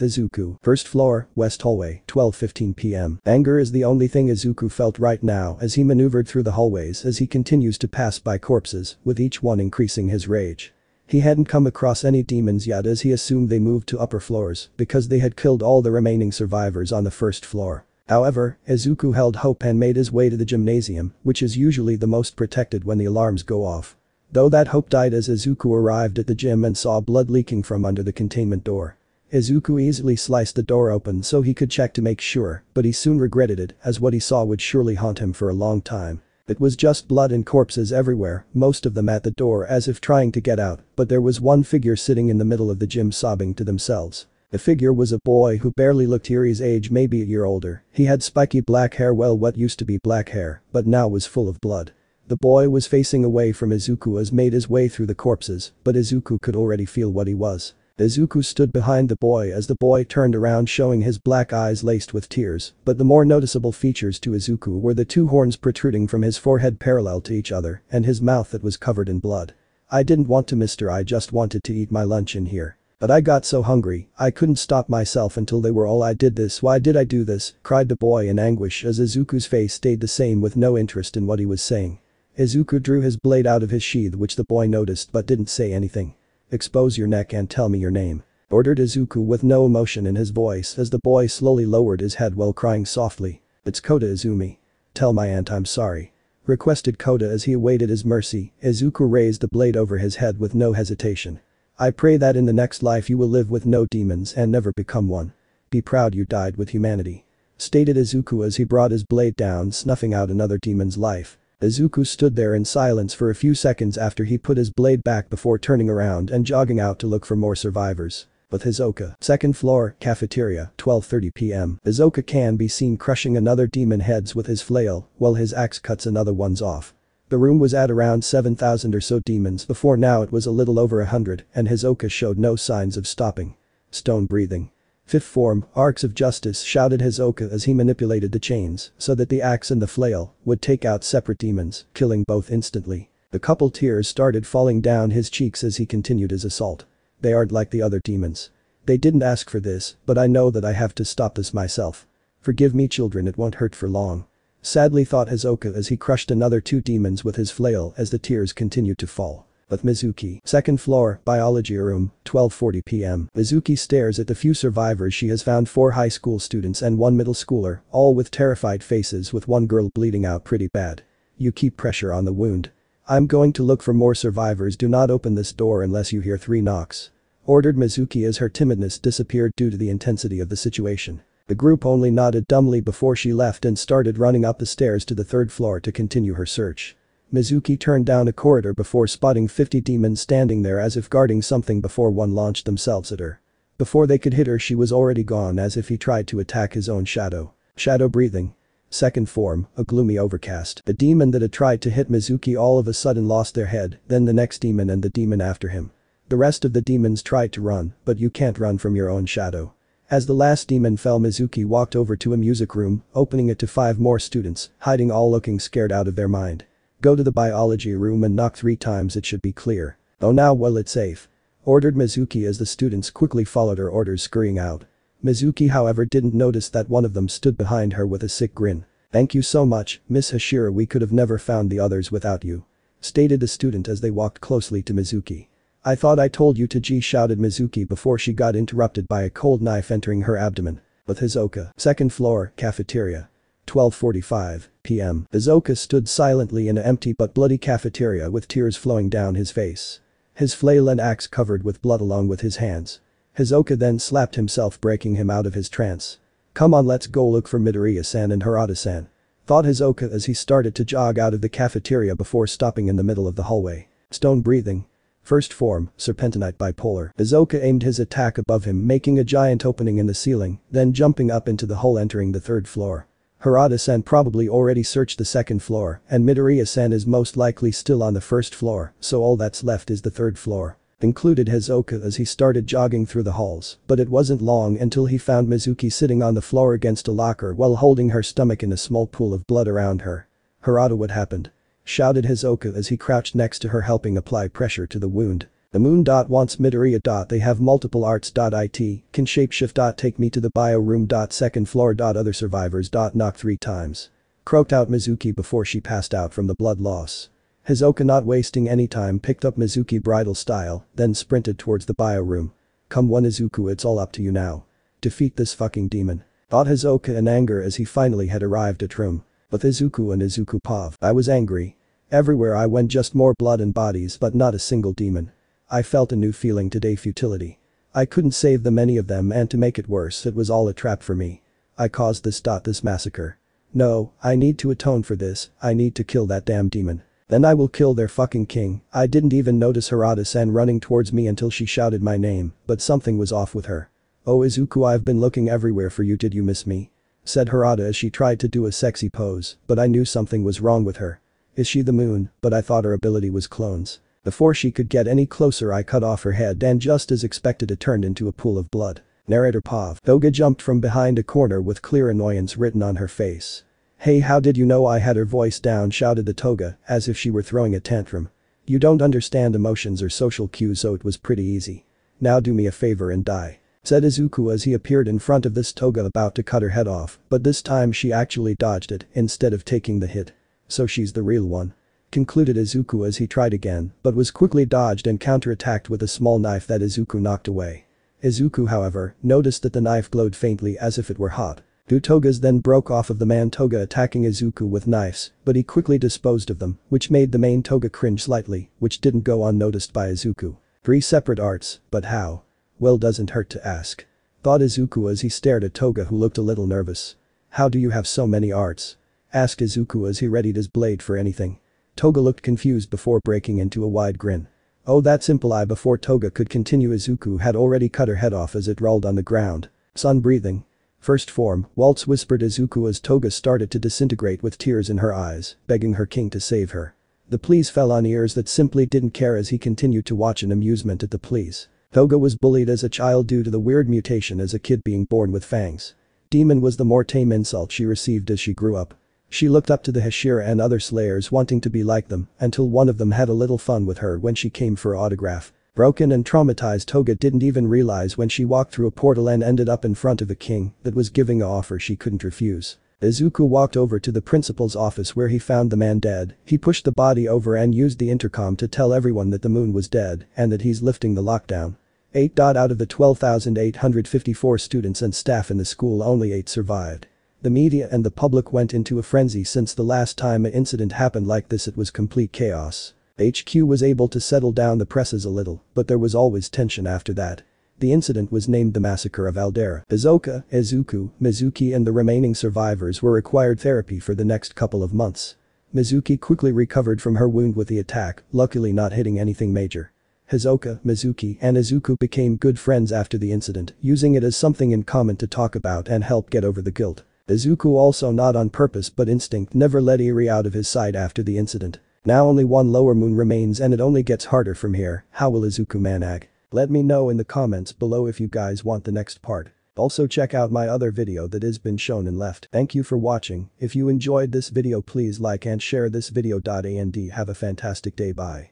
Izuku. First floor, west hallway, 12.15 pm. Anger is the only thing Izuku felt right now as he maneuvered through the hallways as he continues to pass by corpses, with each one increasing his rage. He hadn't come across any demons yet as he assumed they moved to upper floors because they had killed all the remaining survivors on the first floor. However, Izuku held hope and made his way to the gymnasium, which is usually the most protected when the alarms go off. Though that hope died as Izuku arrived at the gym and saw blood leaking from under the containment door. Izuku easily sliced the door open so he could check to make sure, but he soon regretted it as what he saw would surely haunt him for a long time. It was just blood and corpses everywhere, most of them at the door as if trying to get out, but there was one figure sitting in the middle of the gym sobbing to themselves. The figure was a boy who barely looked Yuri's age maybe a year older, he had spiky black hair well what used to be black hair, but now was full of blood. The boy was facing away from Izuku as made his way through the corpses, but Izuku could already feel what he was. Izuku stood behind the boy as the boy turned around showing his black eyes laced with tears, but the more noticeable features to Izuku were the two horns protruding from his forehead parallel to each other and his mouth that was covered in blood. I didn't want to mister I just wanted to eat my lunch in here. But I got so hungry, I couldn't stop myself until they were all I did this why did I do this, cried the boy in anguish as Izuku's face stayed the same with no interest in what he was saying. Izuku drew his blade out of his sheath which the boy noticed but didn't say anything. Expose your neck and tell me your name. Ordered Izuku with no emotion in his voice as the boy slowly lowered his head while crying softly. It's Kota Izumi. Tell my aunt I'm sorry. Requested Kota as he awaited his mercy, Izuku raised the blade over his head with no hesitation. I pray that in the next life you will live with no demons and never become one. Be proud you died with humanity. Stated Izuku as he brought his blade down snuffing out another demon's life. Izuku stood there in silence for a few seconds after he put his blade back before turning around and jogging out to look for more survivors. With Hisoka, second floor, cafeteria, 12.30 pm. Hisoka can be seen crushing another demon heads with his flail, while his axe cuts another one's off. The room was at around 7,000 or so demons before now it was a little over a hundred and Hisoka showed no signs of stopping. Stone breathing. Fifth form, Arcs of Justice shouted Hisoka as he manipulated the chains so that the axe and the flail would take out separate demons, killing both instantly. The couple tears started falling down his cheeks as he continued his assault. They aren't like the other demons. They didn't ask for this, but I know that I have to stop this myself. Forgive me children it won't hurt for long. Sadly thought Hisoka as he crushed another two demons with his flail as the tears continued to fall. But Mizuki. Second floor, biology room, 12.40 pm. Mizuki stares at the few survivors she has found four high school students and one middle schooler, all with terrified faces with one girl bleeding out pretty bad. You keep pressure on the wound. I'm going to look for more survivors do not open this door unless you hear three knocks. Ordered Mizuki as her timidness disappeared due to the intensity of the situation. The group only nodded dumbly before she left and started running up the stairs to the third floor to continue her search. Mizuki turned down a corridor before spotting 50 demons standing there as if guarding something before one launched themselves at her. Before they could hit her she was already gone as if he tried to attack his own shadow. Shadow breathing. Second form, a gloomy overcast. The demon that had tried to hit Mizuki all of a sudden lost their head, then the next demon and the demon after him. The rest of the demons tried to run, but you can't run from your own shadow. As the last demon fell Mizuki walked over to a music room, opening it to five more students, hiding all looking scared out of their mind. Go to the biology room and knock three times it should be clear. Oh now well it's safe. Ordered Mizuki as the students quickly followed her orders scurrying out. Mizuki however didn't notice that one of them stood behind her with a sick grin. Thank you so much, Miss Hashira we could have never found the others without you. Stated the student as they walked closely to Mizuki. I thought I told you to G shouted Mizuki before she got interrupted by a cold knife entering her abdomen. With Hisoka. Second floor, cafeteria. 12.45 p.m. Hisoka stood silently in an empty but bloody cafeteria with tears flowing down his face. His flail and axe covered with blood along with his hands. Hisoka then slapped himself breaking him out of his trance. Come on let's go look for Midoriya-san and Harada-san. Thought Hisoka as he started to jog out of the cafeteria before stopping in the middle of the hallway. Stone breathing. First form, Serpentinite Bipolar. Hisoka aimed his attack above him making a giant opening in the ceiling, then jumping up into the hole entering the third floor. Harada-san probably already searched the second floor, and Midoriya-san is most likely still on the first floor, so all that's left is the third floor. Included Hisoka as he started jogging through the halls, but it wasn't long until he found Mizuki sitting on the floor against a locker while holding her stomach in a small pool of blood around her. Harada what happened? Shouted Hisoka as he crouched next to her helping apply pressure to the wound. The moon. Wants Midoriya. They have multiple arts. It can shapeshift. Take me to the bio room. Second floor. Other survivors. Knock three times. Croaked out Mizuki before she passed out from the blood loss. Hisoka not wasting any time picked up Mizuki bridal style, then sprinted towards the bio room. Come one Izuku it's all up to you now. Defeat this fucking demon. Thought Hisoka in anger as he finally had arrived at room. With Izuku and Izuku POV. I was angry. Everywhere I went just more blood and bodies but not a single demon. I felt a new feeling today futility. I couldn't save the many of them and to make it worse it was all a trap for me. I caused this. dot This massacre. No, I need to atone for this, I need to kill that damn demon. Then I will kill their fucking king, I didn't even notice Harada-san running towards me until she shouted my name, but something was off with her. Oh Izuku I've been looking everywhere for you did you miss me? Said Harada as she tried to do a sexy pose, but I knew something was wrong with her. Is she the moon, but I thought her ability was clones. Before she could get any closer I cut off her head and just as expected it turned into a pool of blood. Narrator POV. Toga jumped from behind a corner with clear annoyance written on her face. Hey how did you know I had her voice down shouted the Toga, as if she were throwing a tantrum. You don't understand emotions or social cues so it was pretty easy. Now do me a favor and die said Izuku as he appeared in front of this toga about to cut her head off, but this time she actually dodged it instead of taking the hit. So she's the real one. Concluded Izuku as he tried again, but was quickly dodged and counterattacked with a small knife that Izuku knocked away. Izuku however, noticed that the knife glowed faintly as if it were hot. Two togas then broke off of the man toga attacking Izuku with knives, but he quickly disposed of them, which made the main toga cringe slightly, which didn't go unnoticed by Izuku. Three separate arts, but how? Well doesn't hurt to ask. Thought Izuku as he stared at Toga who looked a little nervous. How do you have so many arts? Asked Izuku as he readied his blade for anything. Toga looked confused before breaking into a wide grin. Oh that simple eye before Toga could continue Izuku had already cut her head off as it rolled on the ground. Sun breathing. First form, Waltz whispered Izuku as Toga started to disintegrate with tears in her eyes, begging her king to save her. The pleas fell on ears that simply didn't care as he continued to watch in amusement at the pleas. Toga was bullied as a child due to the weird mutation as a kid being born with fangs. Demon was the more tame insult she received as she grew up. She looked up to the Hashira and other slayers wanting to be like them until one of them had a little fun with her when she came for autograph. Broken and traumatized Toga didn't even realize when she walked through a portal and ended up in front of a king that was giving a offer she couldn't refuse. Izuku walked over to the principal's office where he found the man dead, he pushed the body over and used the intercom to tell everyone that the moon was dead and that he's lifting the lockdown. 8. Out of the 12,854 students and staff in the school only 8 survived. The media and the public went into a frenzy since the last time an incident happened like this it was complete chaos. HQ was able to settle down the presses a little, but there was always tension after that. The incident was named the Massacre of Aldera. Hisoka, Izuku, Mizuki and the remaining survivors were required therapy for the next couple of months. Mizuki quickly recovered from her wound with the attack, luckily not hitting anything major. Hisoka, Mizuki and Izuku became good friends after the incident, using it as something in common to talk about and help get over the guilt. Izuku also not on purpose but instinct never let Eri out of his sight after the incident. Now only one lower moon remains and it only gets harder from here, how will Izuku manag? Let me know in the comments below if you guys want the next part. Also check out my other video that has been shown and left. Thank you for watching, if you enjoyed this video please like and share this video. And have a fantastic day bye.